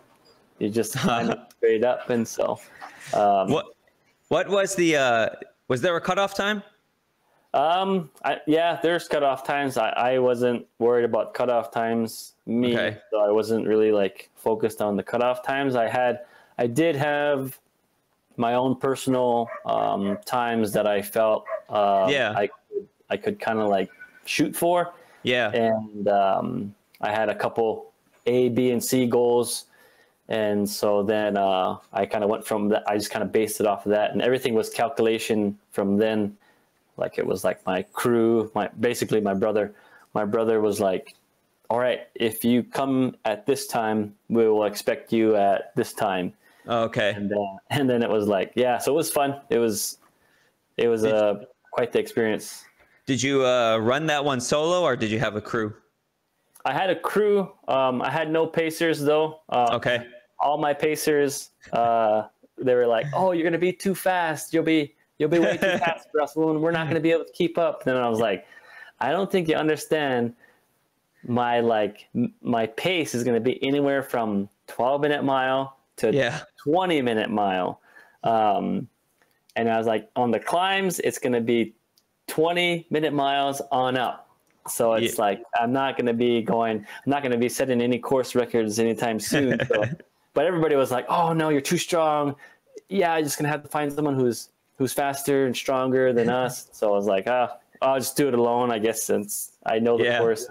You just (laughs) climb straight up, and so. Um, what what was the uh, was there a cutoff time? Um, I, yeah, there's cutoff times. I, I wasn't worried about cutoff times. Me, Okay. so I wasn't really like focused on the cutoff times. I had, I did have my own personal um, times that I felt uh, Yeah. I I could kind of like shoot for, Yeah. and um, I had a couple A, B, and C goals. And so then uh, I kind of went from that. I just kind of based it off of that, and everything was calculation from then like it was like my crew my basically my brother my brother was like all right if you come at this time we will expect you at this time okay. and uh, and then it was like yeah so it was fun it was it was uh, quite the experience. Did you uh, run that one solo or did you have a crew? i had a crew. Um, i had no pacers though. Uh, Okay. all my pacers uh, they were like oh you're gonna be too fast. You'll be you'll be way too (laughs) fast for us we're not gonna be able to keep up. Then i was like i don't think you understand my like m- my pace is gonna be anywhere from 12 minute mile to Yeah. 20 minute mile. Um, and i was like on the climbs it's gonna be 20 minute miles on up. So it's Yeah. like i'm not going to be going i'm not going to be setting any course records anytime soon. (laughs) So, but everybody was like oh no you're too strong. Yeah i'm just going to have to find someone who's who's faster and stronger than (laughs) us. So i was like ah i'll just do it alone i guess since i know the Yeah. course.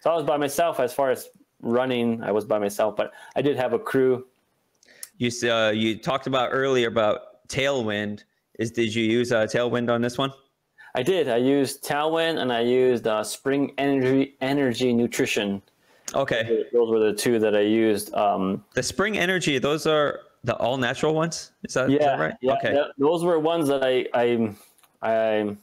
So i was by myself as far as running i was by myself but i did have a crew. You uh, you talked about earlier about tailwind. Is did you use uh, tailwind on this one? I did. I used Tailwind and I used uh, Spring Energy Energy Nutrition. Okay. Those were the two that I used. Um, The spring energy. Those are the all natural ones. Is that, is yeah, that right? yeah. Okay. th- those were ones that I I I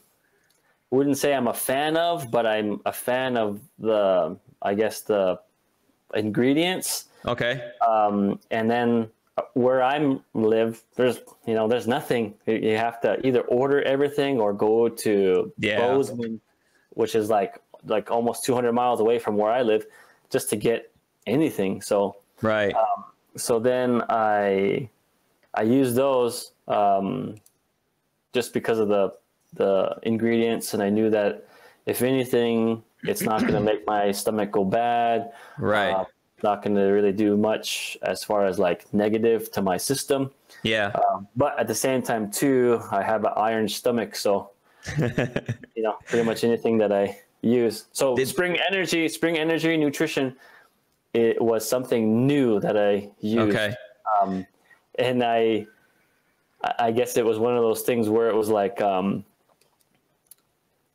wouldn't say I'm a fan of, but I'm a fan of the I guess the ingredients. Okay. Um, and then where I'm live, there's you know there's nothing. You- have to either order everything or go to Yeah. Bozeman, which is like like almost 200 miles away from where I live, just to get anything. So Right. so then I I use those um, just because of the the ingredients, and I knew that if anything, it's not going to make my stomach go bad. right. Uh, not going to really do much as far as like negative to my system. yeah. Um, but at the same time, too, I have an iron stomach, so (laughs) you know, pretty much anything that I use. So Did- Spring Energy, Spring Energy Nutrition, it was something new that I used. okay. Um, and I, I I guess it was one of those things where it was like, um,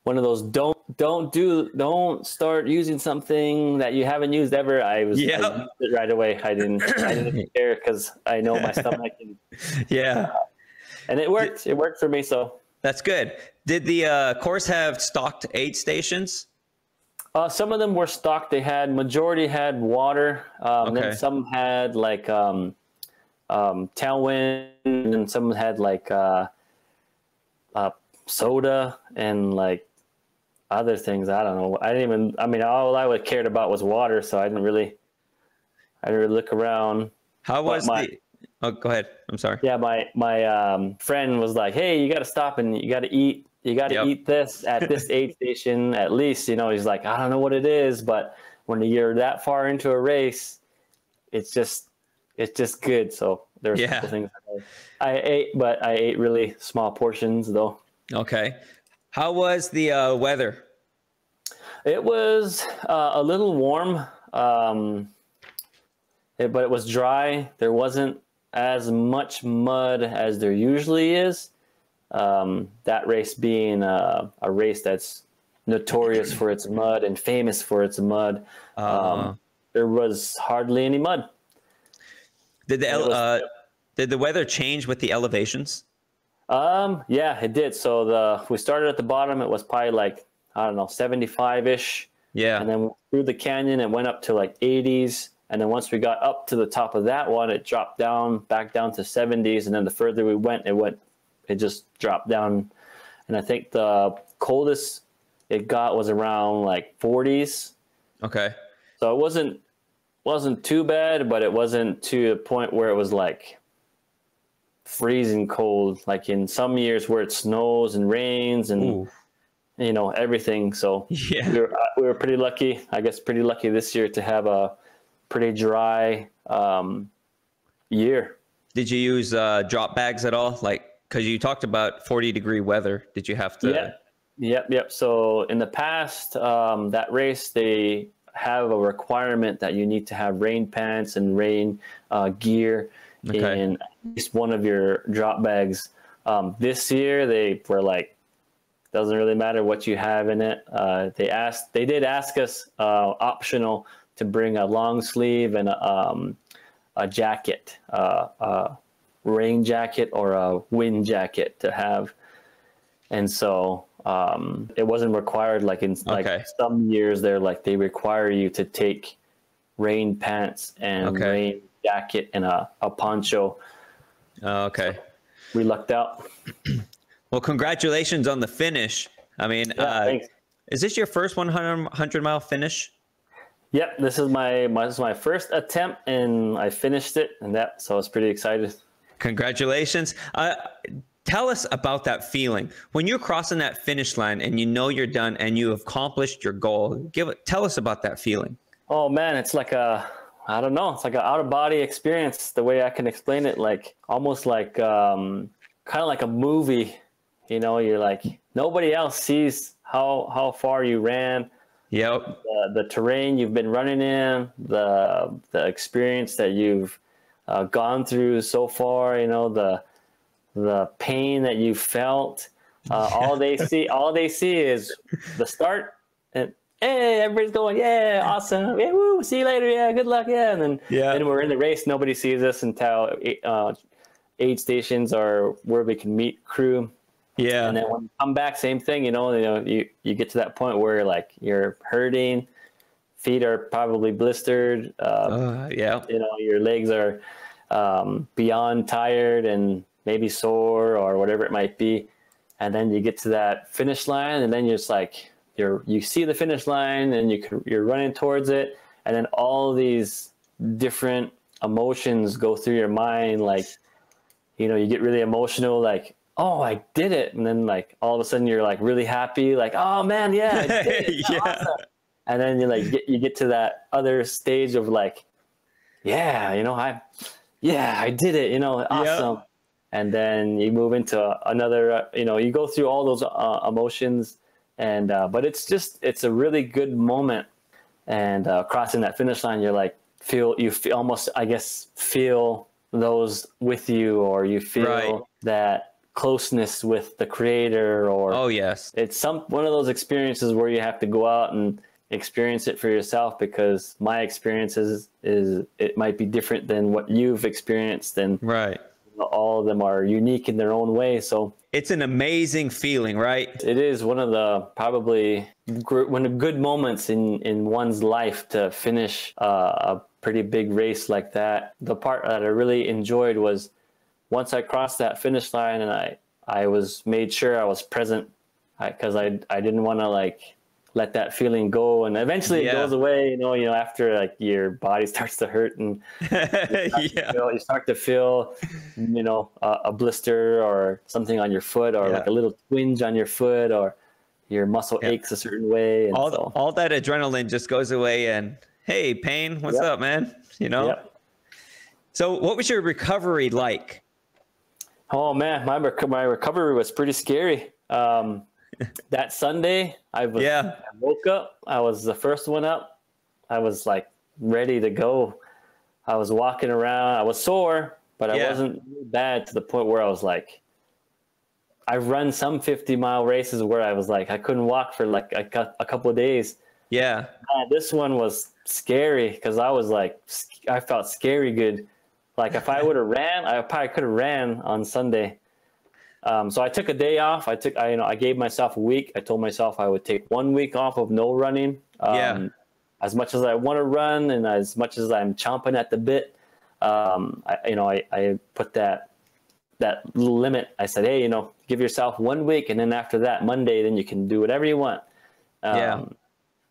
one of those don't don't do don't start using something that you haven't used ever. I was I it right away. I didn't I didn't (clears throat) care because I know my (laughs) stomach and, Yeah. and it worked. It worked for me. So That's good. Did the uh, course have stocked aid stations? Uh, some of them were stocked. They had majority had water. Um, Okay. Then some had like um, um, tailwind, and some had like uh, uh, soda and like other things. I don't know. I didn't even. I mean, all I would cared about was water, so I didn't really. I didn't really look around. How was my- the? Oh, go ahead. I'm sorry. Yeah, my my um, friend was like, "Hey, you got to stop and you got to eat. You got to Yep. eat this at this (laughs) aid station at least." You know, he's like, "I don't know what it is, but when you're that far into a race, it's just it's just good." So there's a Yeah. couple things I, I ate, but I ate really small portions though. Okay. How was the uh, weather? It was uh, a little warm, um, it- but it was dry. There wasn't as much mud as there usually is. Um, that race being uh, a race that's notorious for its mud and famous for its mud. Um, there was hardly any mud. did the was- uh, did the weather change with the elevations? Um, yeah, it did. So the we started at the bottom. It was probably like I don't know, seventy-five ish. Yeah. and then through the canyon it went up to like 80s and then once we got up to the top of that one it dropped down back down to 70s and then the further we went it went it just dropped down and I think the coldest it got was around like 40s. Okay. So it wasn't wasn't too bad, but it wasn't to a point where it was like freezing cold. Like in some years where it snows and rains and Ooh. you know everything. So (laughs) Yeah. we were, we were pretty lucky. I guess pretty lucky this year to have a pretty dry um, year. Did you use uh, drop bags at all? Like, because you talked about 40 degree weather. Did you have to? Yeah. Yep, yep. So in the past, um, that race, they have a requirement that you need to have rain pants and rain uh, gear Okay. in at least one of your drop bags. Um, this year, they were like, doesn't really matter what you have in it. Uh, they asked, they did ask us uh, optional to bring a long sleeve and a, um, a jacket, uh, a rain jacket or a wind jacket to have. And so um, it wasn't required like in like Okay. some years they're like they require you to take rain pants and Okay. rain jacket and a, a poncho. Oh, okay. We lucked out. (clears throat) Well, congratulations on the finish. I mean, Yeah, uh, thanks. is this your first 100, 100 mile finish? Yep, this is my, my this is my first attempt and I finished it and that so I was pretty excited. Congratulations. Uh, tell us about that feeling when you're crossing that finish line and you know you're done and you have accomplished your goal. Give. Tell us about that feeling. Oh man, it's like a I don't know, it's like an out of body experience. The way I can explain it, like almost like um, kind of like a movie. You know, you're like nobody else sees how how far you ran, Yep. the, the terrain you've been running in, the the experience that you've uh, gone through so far. You know the the pain that you felt. Uh, all they (laughs) see, all they see is the start, hey, everybody's going, yeah, awesome, yeah, woo, see you later, yeah, good luck, yeah, and then Yeah. then we're in the race. Nobody sees us until uh, aid stations are where we can meet crew. Yeah. And then when you come back, same thing. You know, you know, you, you get to that point where like you're hurting, feet are probably blistered. Uh, Uh, yeah. you know, your legs are um, beyond tired and maybe sore or whatever it might be. And then you get to that finish line, and then you're just like you're you see the finish line, and you can, you're running towards it, and then all these different emotions go through your mind, like you know, you get really emotional, like oh i did it and then like all of a sudden you're like really happy like oh man yeah I did it. (laughs) Yeah. Awesome." and then you like get, you get to that other stage of like yeah you know i yeah i did it you know awesome and then you move into another uh, you know you go through all those uh, emotions and uh, but it's just it's a really good moment and uh, crossing that finish line you're like feel you feel almost i guess feel those with you or you feel Right. that closeness with the creator or Oh yes. it's some one of those experiences where you have to go out and experience it for yourself because my experiences is it might be different than what you've experienced and Right. All of them are unique in their own way so It's an amazing feeling, right? it is one of the probably one of the good moments in in one's life to finish uh, a pretty big race like that. The part that I really enjoyed was once I crossed that finish line and I I was made sure I was present because I, I didn't want to like let that feeling go and eventually it goes away you know you know after like your body (laughs) starts to hurt and (laughs) yeah. feel, you start to feel, you know, a, a blister or something on your foot, or Yeah. like a little twinge on your foot, or your muscle Yeah. aches a certain way. And All so, all that adrenaline just goes away and hey, pain, what's Yep. up, man? You know? Yep. So what was your recovery like? Oh man, my rec- my recovery was pretty scary. Um, that Sunday, I was Yeah. I woke up. I was the first one up. I was like ready to go. I was walking around. I was sore, but I wasn't bad to the point where I was like, I've run some 50 mile races where I was like, I couldn't walk for like a, a couple of days. Yeah. Uh, this one was scary because I was like, I felt scary good. Like if I (laughs) would have ran, I probably could have ran on Sunday. Um, so I took a day off. I took, I you know, I gave myself a week. I told myself I would take one week off of no running. Um, Yeah. As much as I want to run and as much as I'm chomping at the bit, um, I, you know, I, I put that that little limit. I said, hey, you know, give yourself one week, and then after that Monday, then you can do whatever you want. Um, Yeah.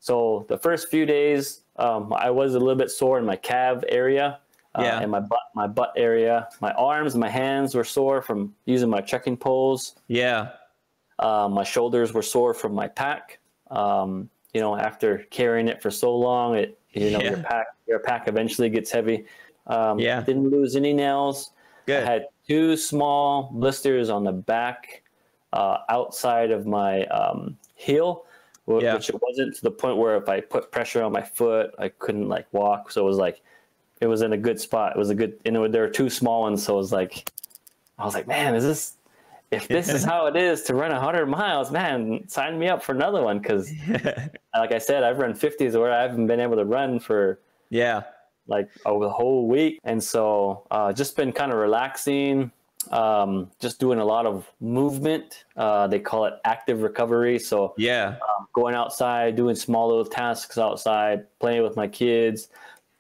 So the first few days, um, I was a little bit sore in my calf area, uh, Yeah. and my butt, my butt area. My arms, my hands were sore from using my trekking poles. Yeah. Uh, my shoulders were sore from my pack. Um, you know, after carrying it for so long, it you know your pack your pack eventually gets heavy. Um, Yeah. Didn't lose any nails. Good. I had two small blisters on the back uh, outside of my um, heel, wh- Yeah. which it wasn't to the point where if I put pressure on my foot, I couldn't like walk. So it was like, it was in a good spot. It was a good, you know, there were two small ones. So it was like, I was like, man, is this, if this is how it is to run 100 miles, man, sign me up for another one. Cause (laughs) like I said, I've run 50s where I haven't been able to run for yeah. like over the whole week and so uh, just been kind of relaxing um, just doing a lot of movement uh, they call it active recovery so Yeah. um, going outside doing small little tasks outside playing with my kids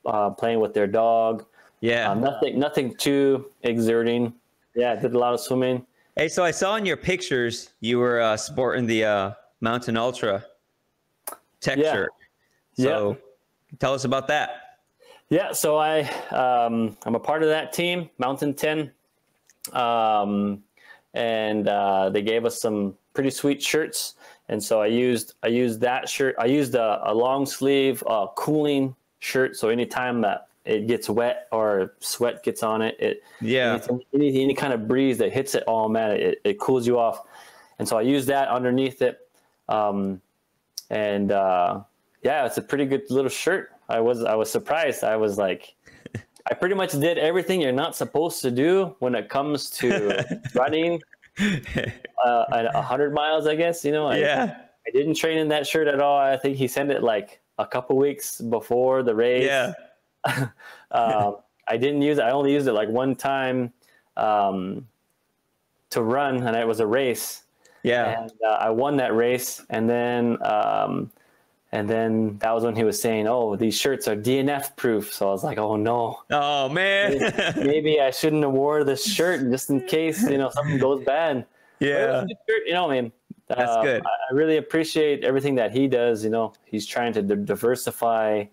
uh, playing with their dog Yeah. uh, nothing nothing too exerting yeah did a lot of swimming Hey, so I saw in your pictures you were uh, sporting the uh, Mountain Ultra tech Yeah. shirt. So tell us about that. Yeah, so I um, I'm a part of that team, Mountain Ten, um, and uh, they gave us some pretty sweet shirts. And so I used I used that shirt. I used a, a long sleeve uh, cooling shirt. So anytime that it gets wet or sweat gets on it, it Yeah. anything- any, any kind of breeze that hits it, oh man, it, it cools you off. And so I use that underneath it. Um, and uh, yeah, it's a pretty good little shirt. I was I was surprised. I was like, I pretty much did everything you're not supposed to do when it comes to (laughs) running uh, at hundred miles. I guess you know. I, yeah. I didn't train in that shirt at all. I think he sent it like a couple weeks before the race. Yeah. (laughs) um, I didn't use it. I only used it like one time um, to run, and it was a race. Yeah. And uh, I won that race, and then um, and then that was when he was saying, "Oh, these shirts are DNF proof." So I was like, "Oh no, Oh man. maybe I shouldn't have wore this shirt just in case you know something goes bad." But it was yeah. shirt, you know, what I mean, That's uh, good. I really appreciate everything that he does. You know, he's trying to di- diversify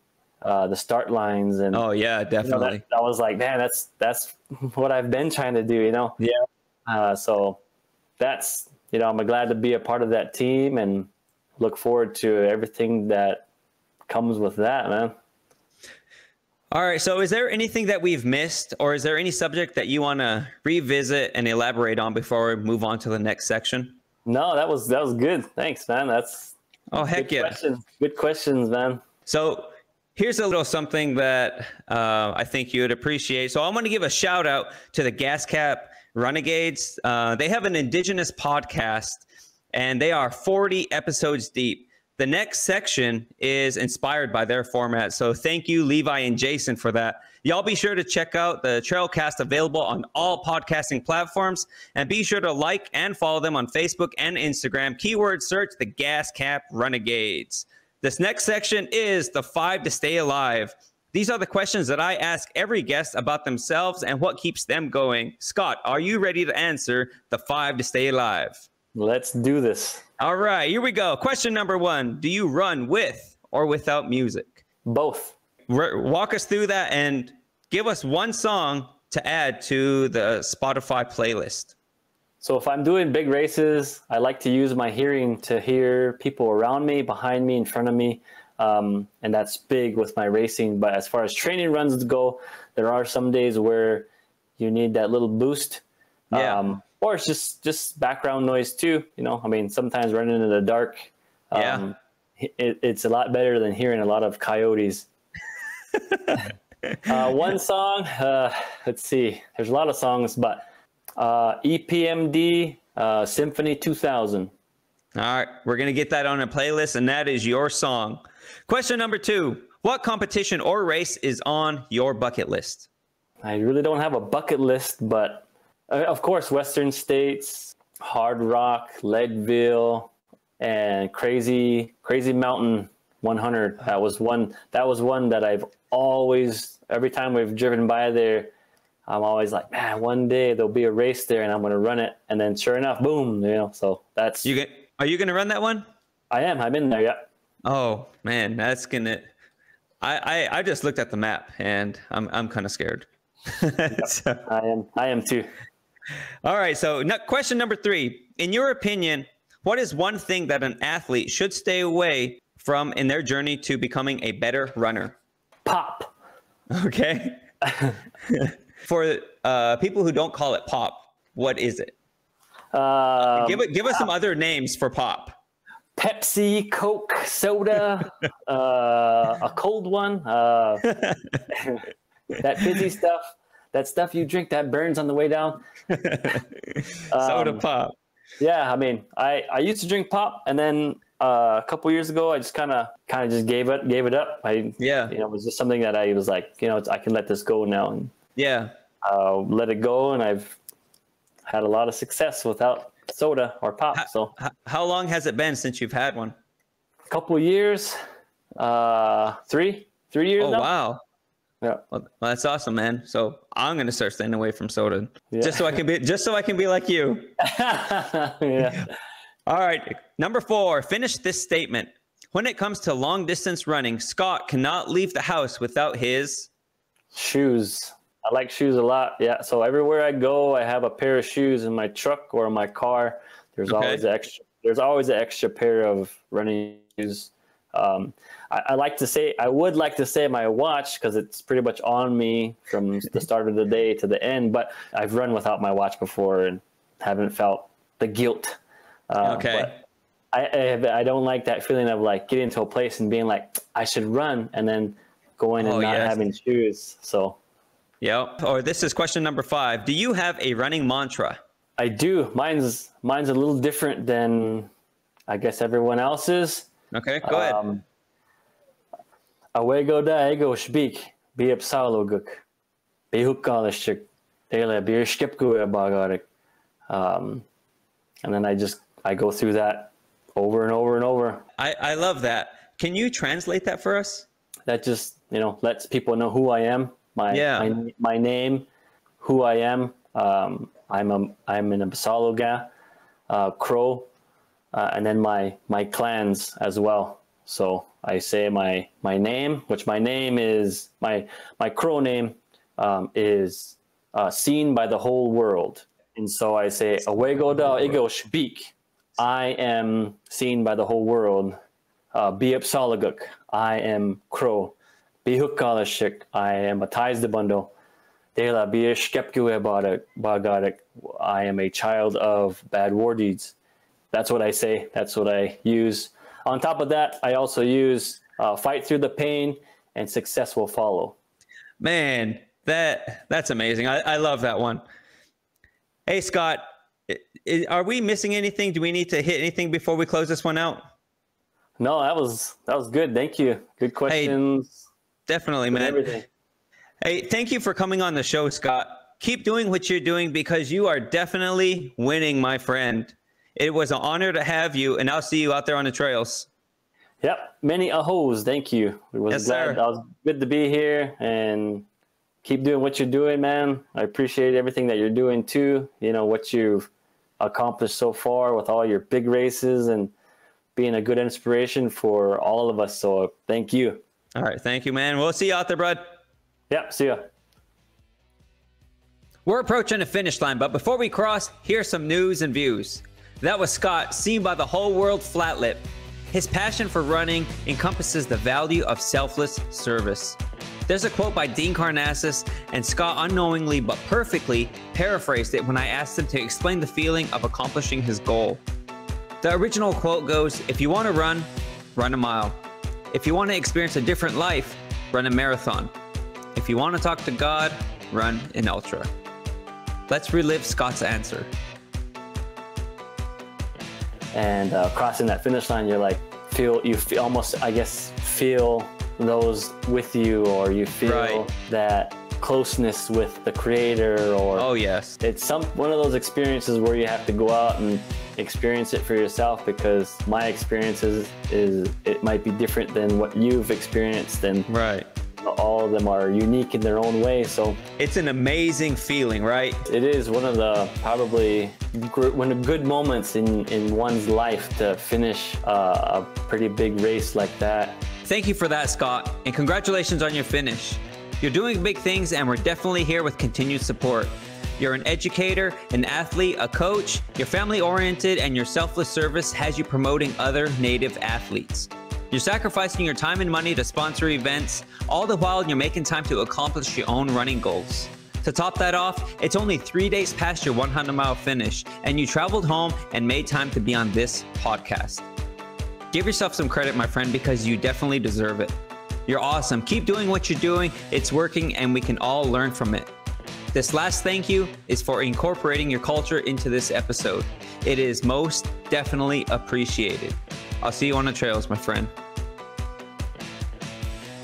uh, the start lines, and Oh yeah, you know, definitely. that, I was like, man, that's that's (laughs) what I've been trying to do. You know, Yeah. uh, so that's you know, I'm glad to be a part of that team and look forward to everything that comes with that, man. All right. So, is there anything that we've missed, or is there any subject that you want to revisit and elaborate on before we move on to the next section? No, that was that was good. Thanks, man. That's Oh heck good yeah! questions. Good questions, man. So here's a little something that uh, I think you would appreciate. So I'm going to give a shout out to the Gas Cap Runagades. Uh, they have an indigenous podcast, and they are 40 episodes deep. The next section is inspired by their format. So thank you, Levi and Jason, for that. Y'all be sure to check out the Trailcast available on all podcasting platforms and be sure to like and follow them on Facebook and Instagram. Keyword search the Gas Cap Runagades. This next section is the five to stay alive. These are the questions that I ask every guest about themselves and what keeps them going. Scott, are you ready to answer the five to stay alive? Let's do this. All right, here we go. Question number one Do you run with or without music? Both. R- walk us through that and give us one song to add to the Spotify playlist. So if I'm doing big races, I like to use my hearing to hear people around me, behind me, in front of me, um, and that's big with my racing. But as far as training runs go, there are some days where you need that little boost. Yeah. Um, or it's just just background noise too. You know, I mean, sometimes running in the dark, Yeah. um, it, it's a lot better than hearing a lot of coyotes. (laughs) uh, one song, uh, let's see. There's a lot of songs, but uh, EPMD uh, Symphony 2000. All right, we're going to get that on a playlist, and that is your song. Question number two What competition or race is on your bucket list? I really don't have a bucket list, but uh, of course, Western States, Hardrock, Leadville, and Crazy Crazy Mountain 100. That was one. That was one that I've always. Every time we've driven by there, I'm always like, man, one day there'll be a race there and I'm going to run it. And then sure enough, boom, you know, so that's, You get, are you going to run that one? I am, I'm in there. Yeah. Oh man, that's gonna. I, I I just looked at the map and I'm I'm kind of scared. (laughs) So- I am, I am too. all right, so no, question number three. In your opinion, what is one thing that an athlete should stay away from in their journey to becoming a better runner? Pop. Okay. (laughs) For uh, people who don't call it pop, what is it? Um, Give it. Give us some other names for pop. Pepsi, Coke, soda, (laughs) uh, a cold one, uh, that fizzy (laughs) stuff, that stuff you drink that burns on the way down. Soda Um, pop. Yeah, I mean, I, I used to drink pop, and then uh, a couple years ago, I just kind of kind of just gave it gave it up. I Yeah. you know, it was just something that I was like, you know, I can let this go now and Yeah. uh, let it go, and I've had a lot of success without soda or pop. So how long has it been since you've had one? a couple years, uh, three three years Oh now. wow. Yeah. Well, that's awesome, man. So I'm gonna start staying away from soda, Yeah. just so I can be, just so I can be like you. (laughs) yeah. (laughs) All right, number four. Finish this statement. When it comes to long distance running, Scott cannot leave the house without his. Shoes. I like shoes a lot. Yeah. So everywhere I go, I have a pair of shoes in my truck or my car. There's Okay. always an extra. There's always an extra pair of running shoes. Um, I, I like to say I would like to say my watch because it's pretty much on me from (laughs) the start of the day to the end. But I've run without my watch before and haven't felt the guilt. Uh, Okay. I, I I don't like that feeling of like getting to a place and being like I should run and then going and Oh, not yes. having shoes. So Yep. Or this is question number five. Do you have a running mantra? I do. Mine's mine's a little different than I guess everyone else's. Okay, go ahead. Um, Awego da ego speak. Be up saloguk. Be hukkalishik. Dele be bagarik. Um and then I just I go through that over and over and over. I, I love that. Can you translate that for us? that just you know lets people know who I am, my Yeah. my, my name, who I am. Um, I'm a I'm an Absaloga, uh, Crow, uh, and then my my clans as well. So I say my my name, which my name is my my Crow name um, is uh, seen by the whole world, and so I say Awego da Igo speak. I am seen by the whole world uh, Biep I am Crow. Bihuk Kalashik, I am a Ties the Bundle. Dela Bagadik, I am a child of bad war deeds. That's what I say. That's what I use. On top of that, I also use uh, Fight Through the Pain and Success Will Follow. Man, that that's amazing. I, I love that one. Hey Scott, are we missing anything? Do we need to hit anything before we close this one out? No, that was that was good. Thank you. Good questions. Definitely, good man. everything. Hey, thank you for coming on the show, Scott. Keep doing what you're doing because you are definitely winning, my friend. It was an honor to have you, and I'll see you out there on the trails. Yep, many ahos. Thank you. It was Yes, glad. sir. I was good to be here and keep doing what you're doing, man. I appreciate everything that you're doing too. You know what you've accomplished so far with all your big races and being a good inspiration for all of us. So thank you. All right, thank you, man. We'll see you out there, bud. Yep, see ya. We're approaching the finish line, but before we cross, here's some news and views. That was Scott, seen by the whole world Flatlip. His passion for running encompasses the value of selfless service. There's a quote by Dean Karnazes, and Scott unknowingly but perfectly paraphrased it when I asked him to explain the feeling of accomplishing his goal. The original quote goes If you want to run, run a mile. If you want to experience a different life, run a marathon. If you want to talk to God, run an ultra. Let's relive Scott's answer. And uh, crossing that finish line, you're like feel you feel almost I guess feel those with you, or you feel Right. that closeness with the creator, or Oh, yes. it's some one of those experiences where you have to go out and experience it for yourself because my experiences is it might be different than what you've experienced and Right. all of them are unique in their own way. So it's an amazing feeling, right? It is one of the probably one of good moments in, in one's life to finish uh, a pretty big race like that. Thank you for that, Scott, and congratulations on your finish. You're doing big things, and we're definitely here with continued support. You're an educator, an athlete, a coach, you're family oriented, and your selfless service has you promoting other Native athletes. You're sacrificing your time and money to sponsor events, all the while you're making time to accomplish your own running goals. To top that off, it's only three days past your 100 mile finish, and you traveled home and made time to be on this podcast. Give yourself some credit, my friend, because you definitely deserve it. You're awesome. Keep doing what you're doing, it's working, and we can all learn from it. This last thank you is for incorporating your culture into this episode. It is most definitely appreciated. I'll see you on the trails, my friend.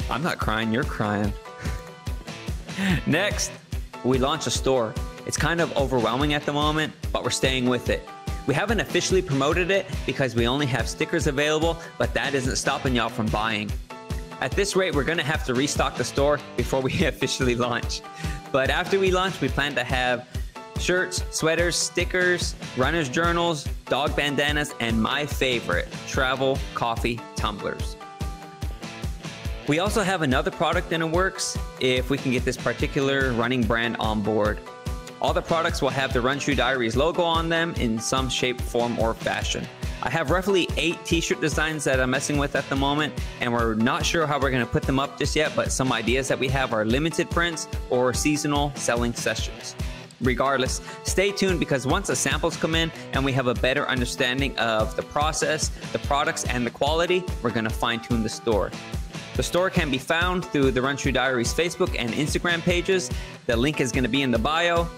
I'm not crying, you're crying. (laughs) Next, we launch a store. It's kind of overwhelming at the moment, but we're staying with it. We haven't officially promoted it because we only have stickers available, but that isn't stopping y'all from buying. At this rate, we're gonna have to restock the store before we (laughs) officially launch. But after we launch, we plan to have shirts, sweaters, stickers, runner's journals, dog bandanas, and my favorite, travel coffee tumblers. We also have another product in the works if we can get this particular running brand on board. All the products will have the Run Shoe Diaries logo on them in some shape, form, or fashion. I have roughly eight t-shirt designs that I'm messing with at the moment, and we're not sure how we're gonna put them up just yet, but some ideas that we have are limited prints or seasonal selling sessions. Regardless, stay tuned because once the samples come in and we have a better understanding of the process, the products, and the quality, we're gonna fine tune the store. The store can be found through the Run Shoe Diaries Facebook and Instagram pages. The link is going to be in the bio.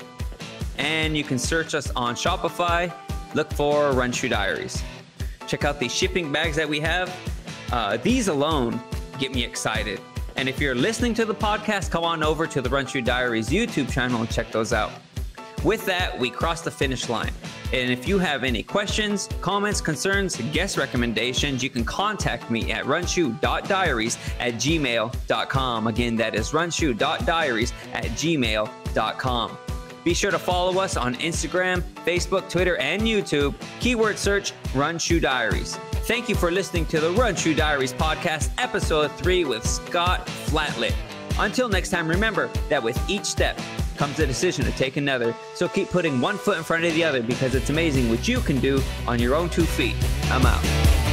And you can search us on Shopify. Look for Run Shoe Diaries. Check out the shipping bags that we have. Uh, these alone get me excited. And if you're listening to the podcast, come on over to the Run Shoe Diaries YouTube channel and check those out. With that, we cross the finish line. And if you have any questions, comments, concerns, guest recommendations, you can contact me at runshoe.diaries at gmail.com. Again, that is runshoe.diaries at gmail.com. Be sure to follow us on Instagram, Facebook, Twitter, and YouTube. Keyword search Run Shoe Diaries. Thank you for listening to the Run Shoe Diaries podcast, episode three with Scott Flatlip. Until next time, remember that with each step comes the decision to take another. So keep putting one foot in front of the other because it's amazing what you can do on your own two feet. I'm out.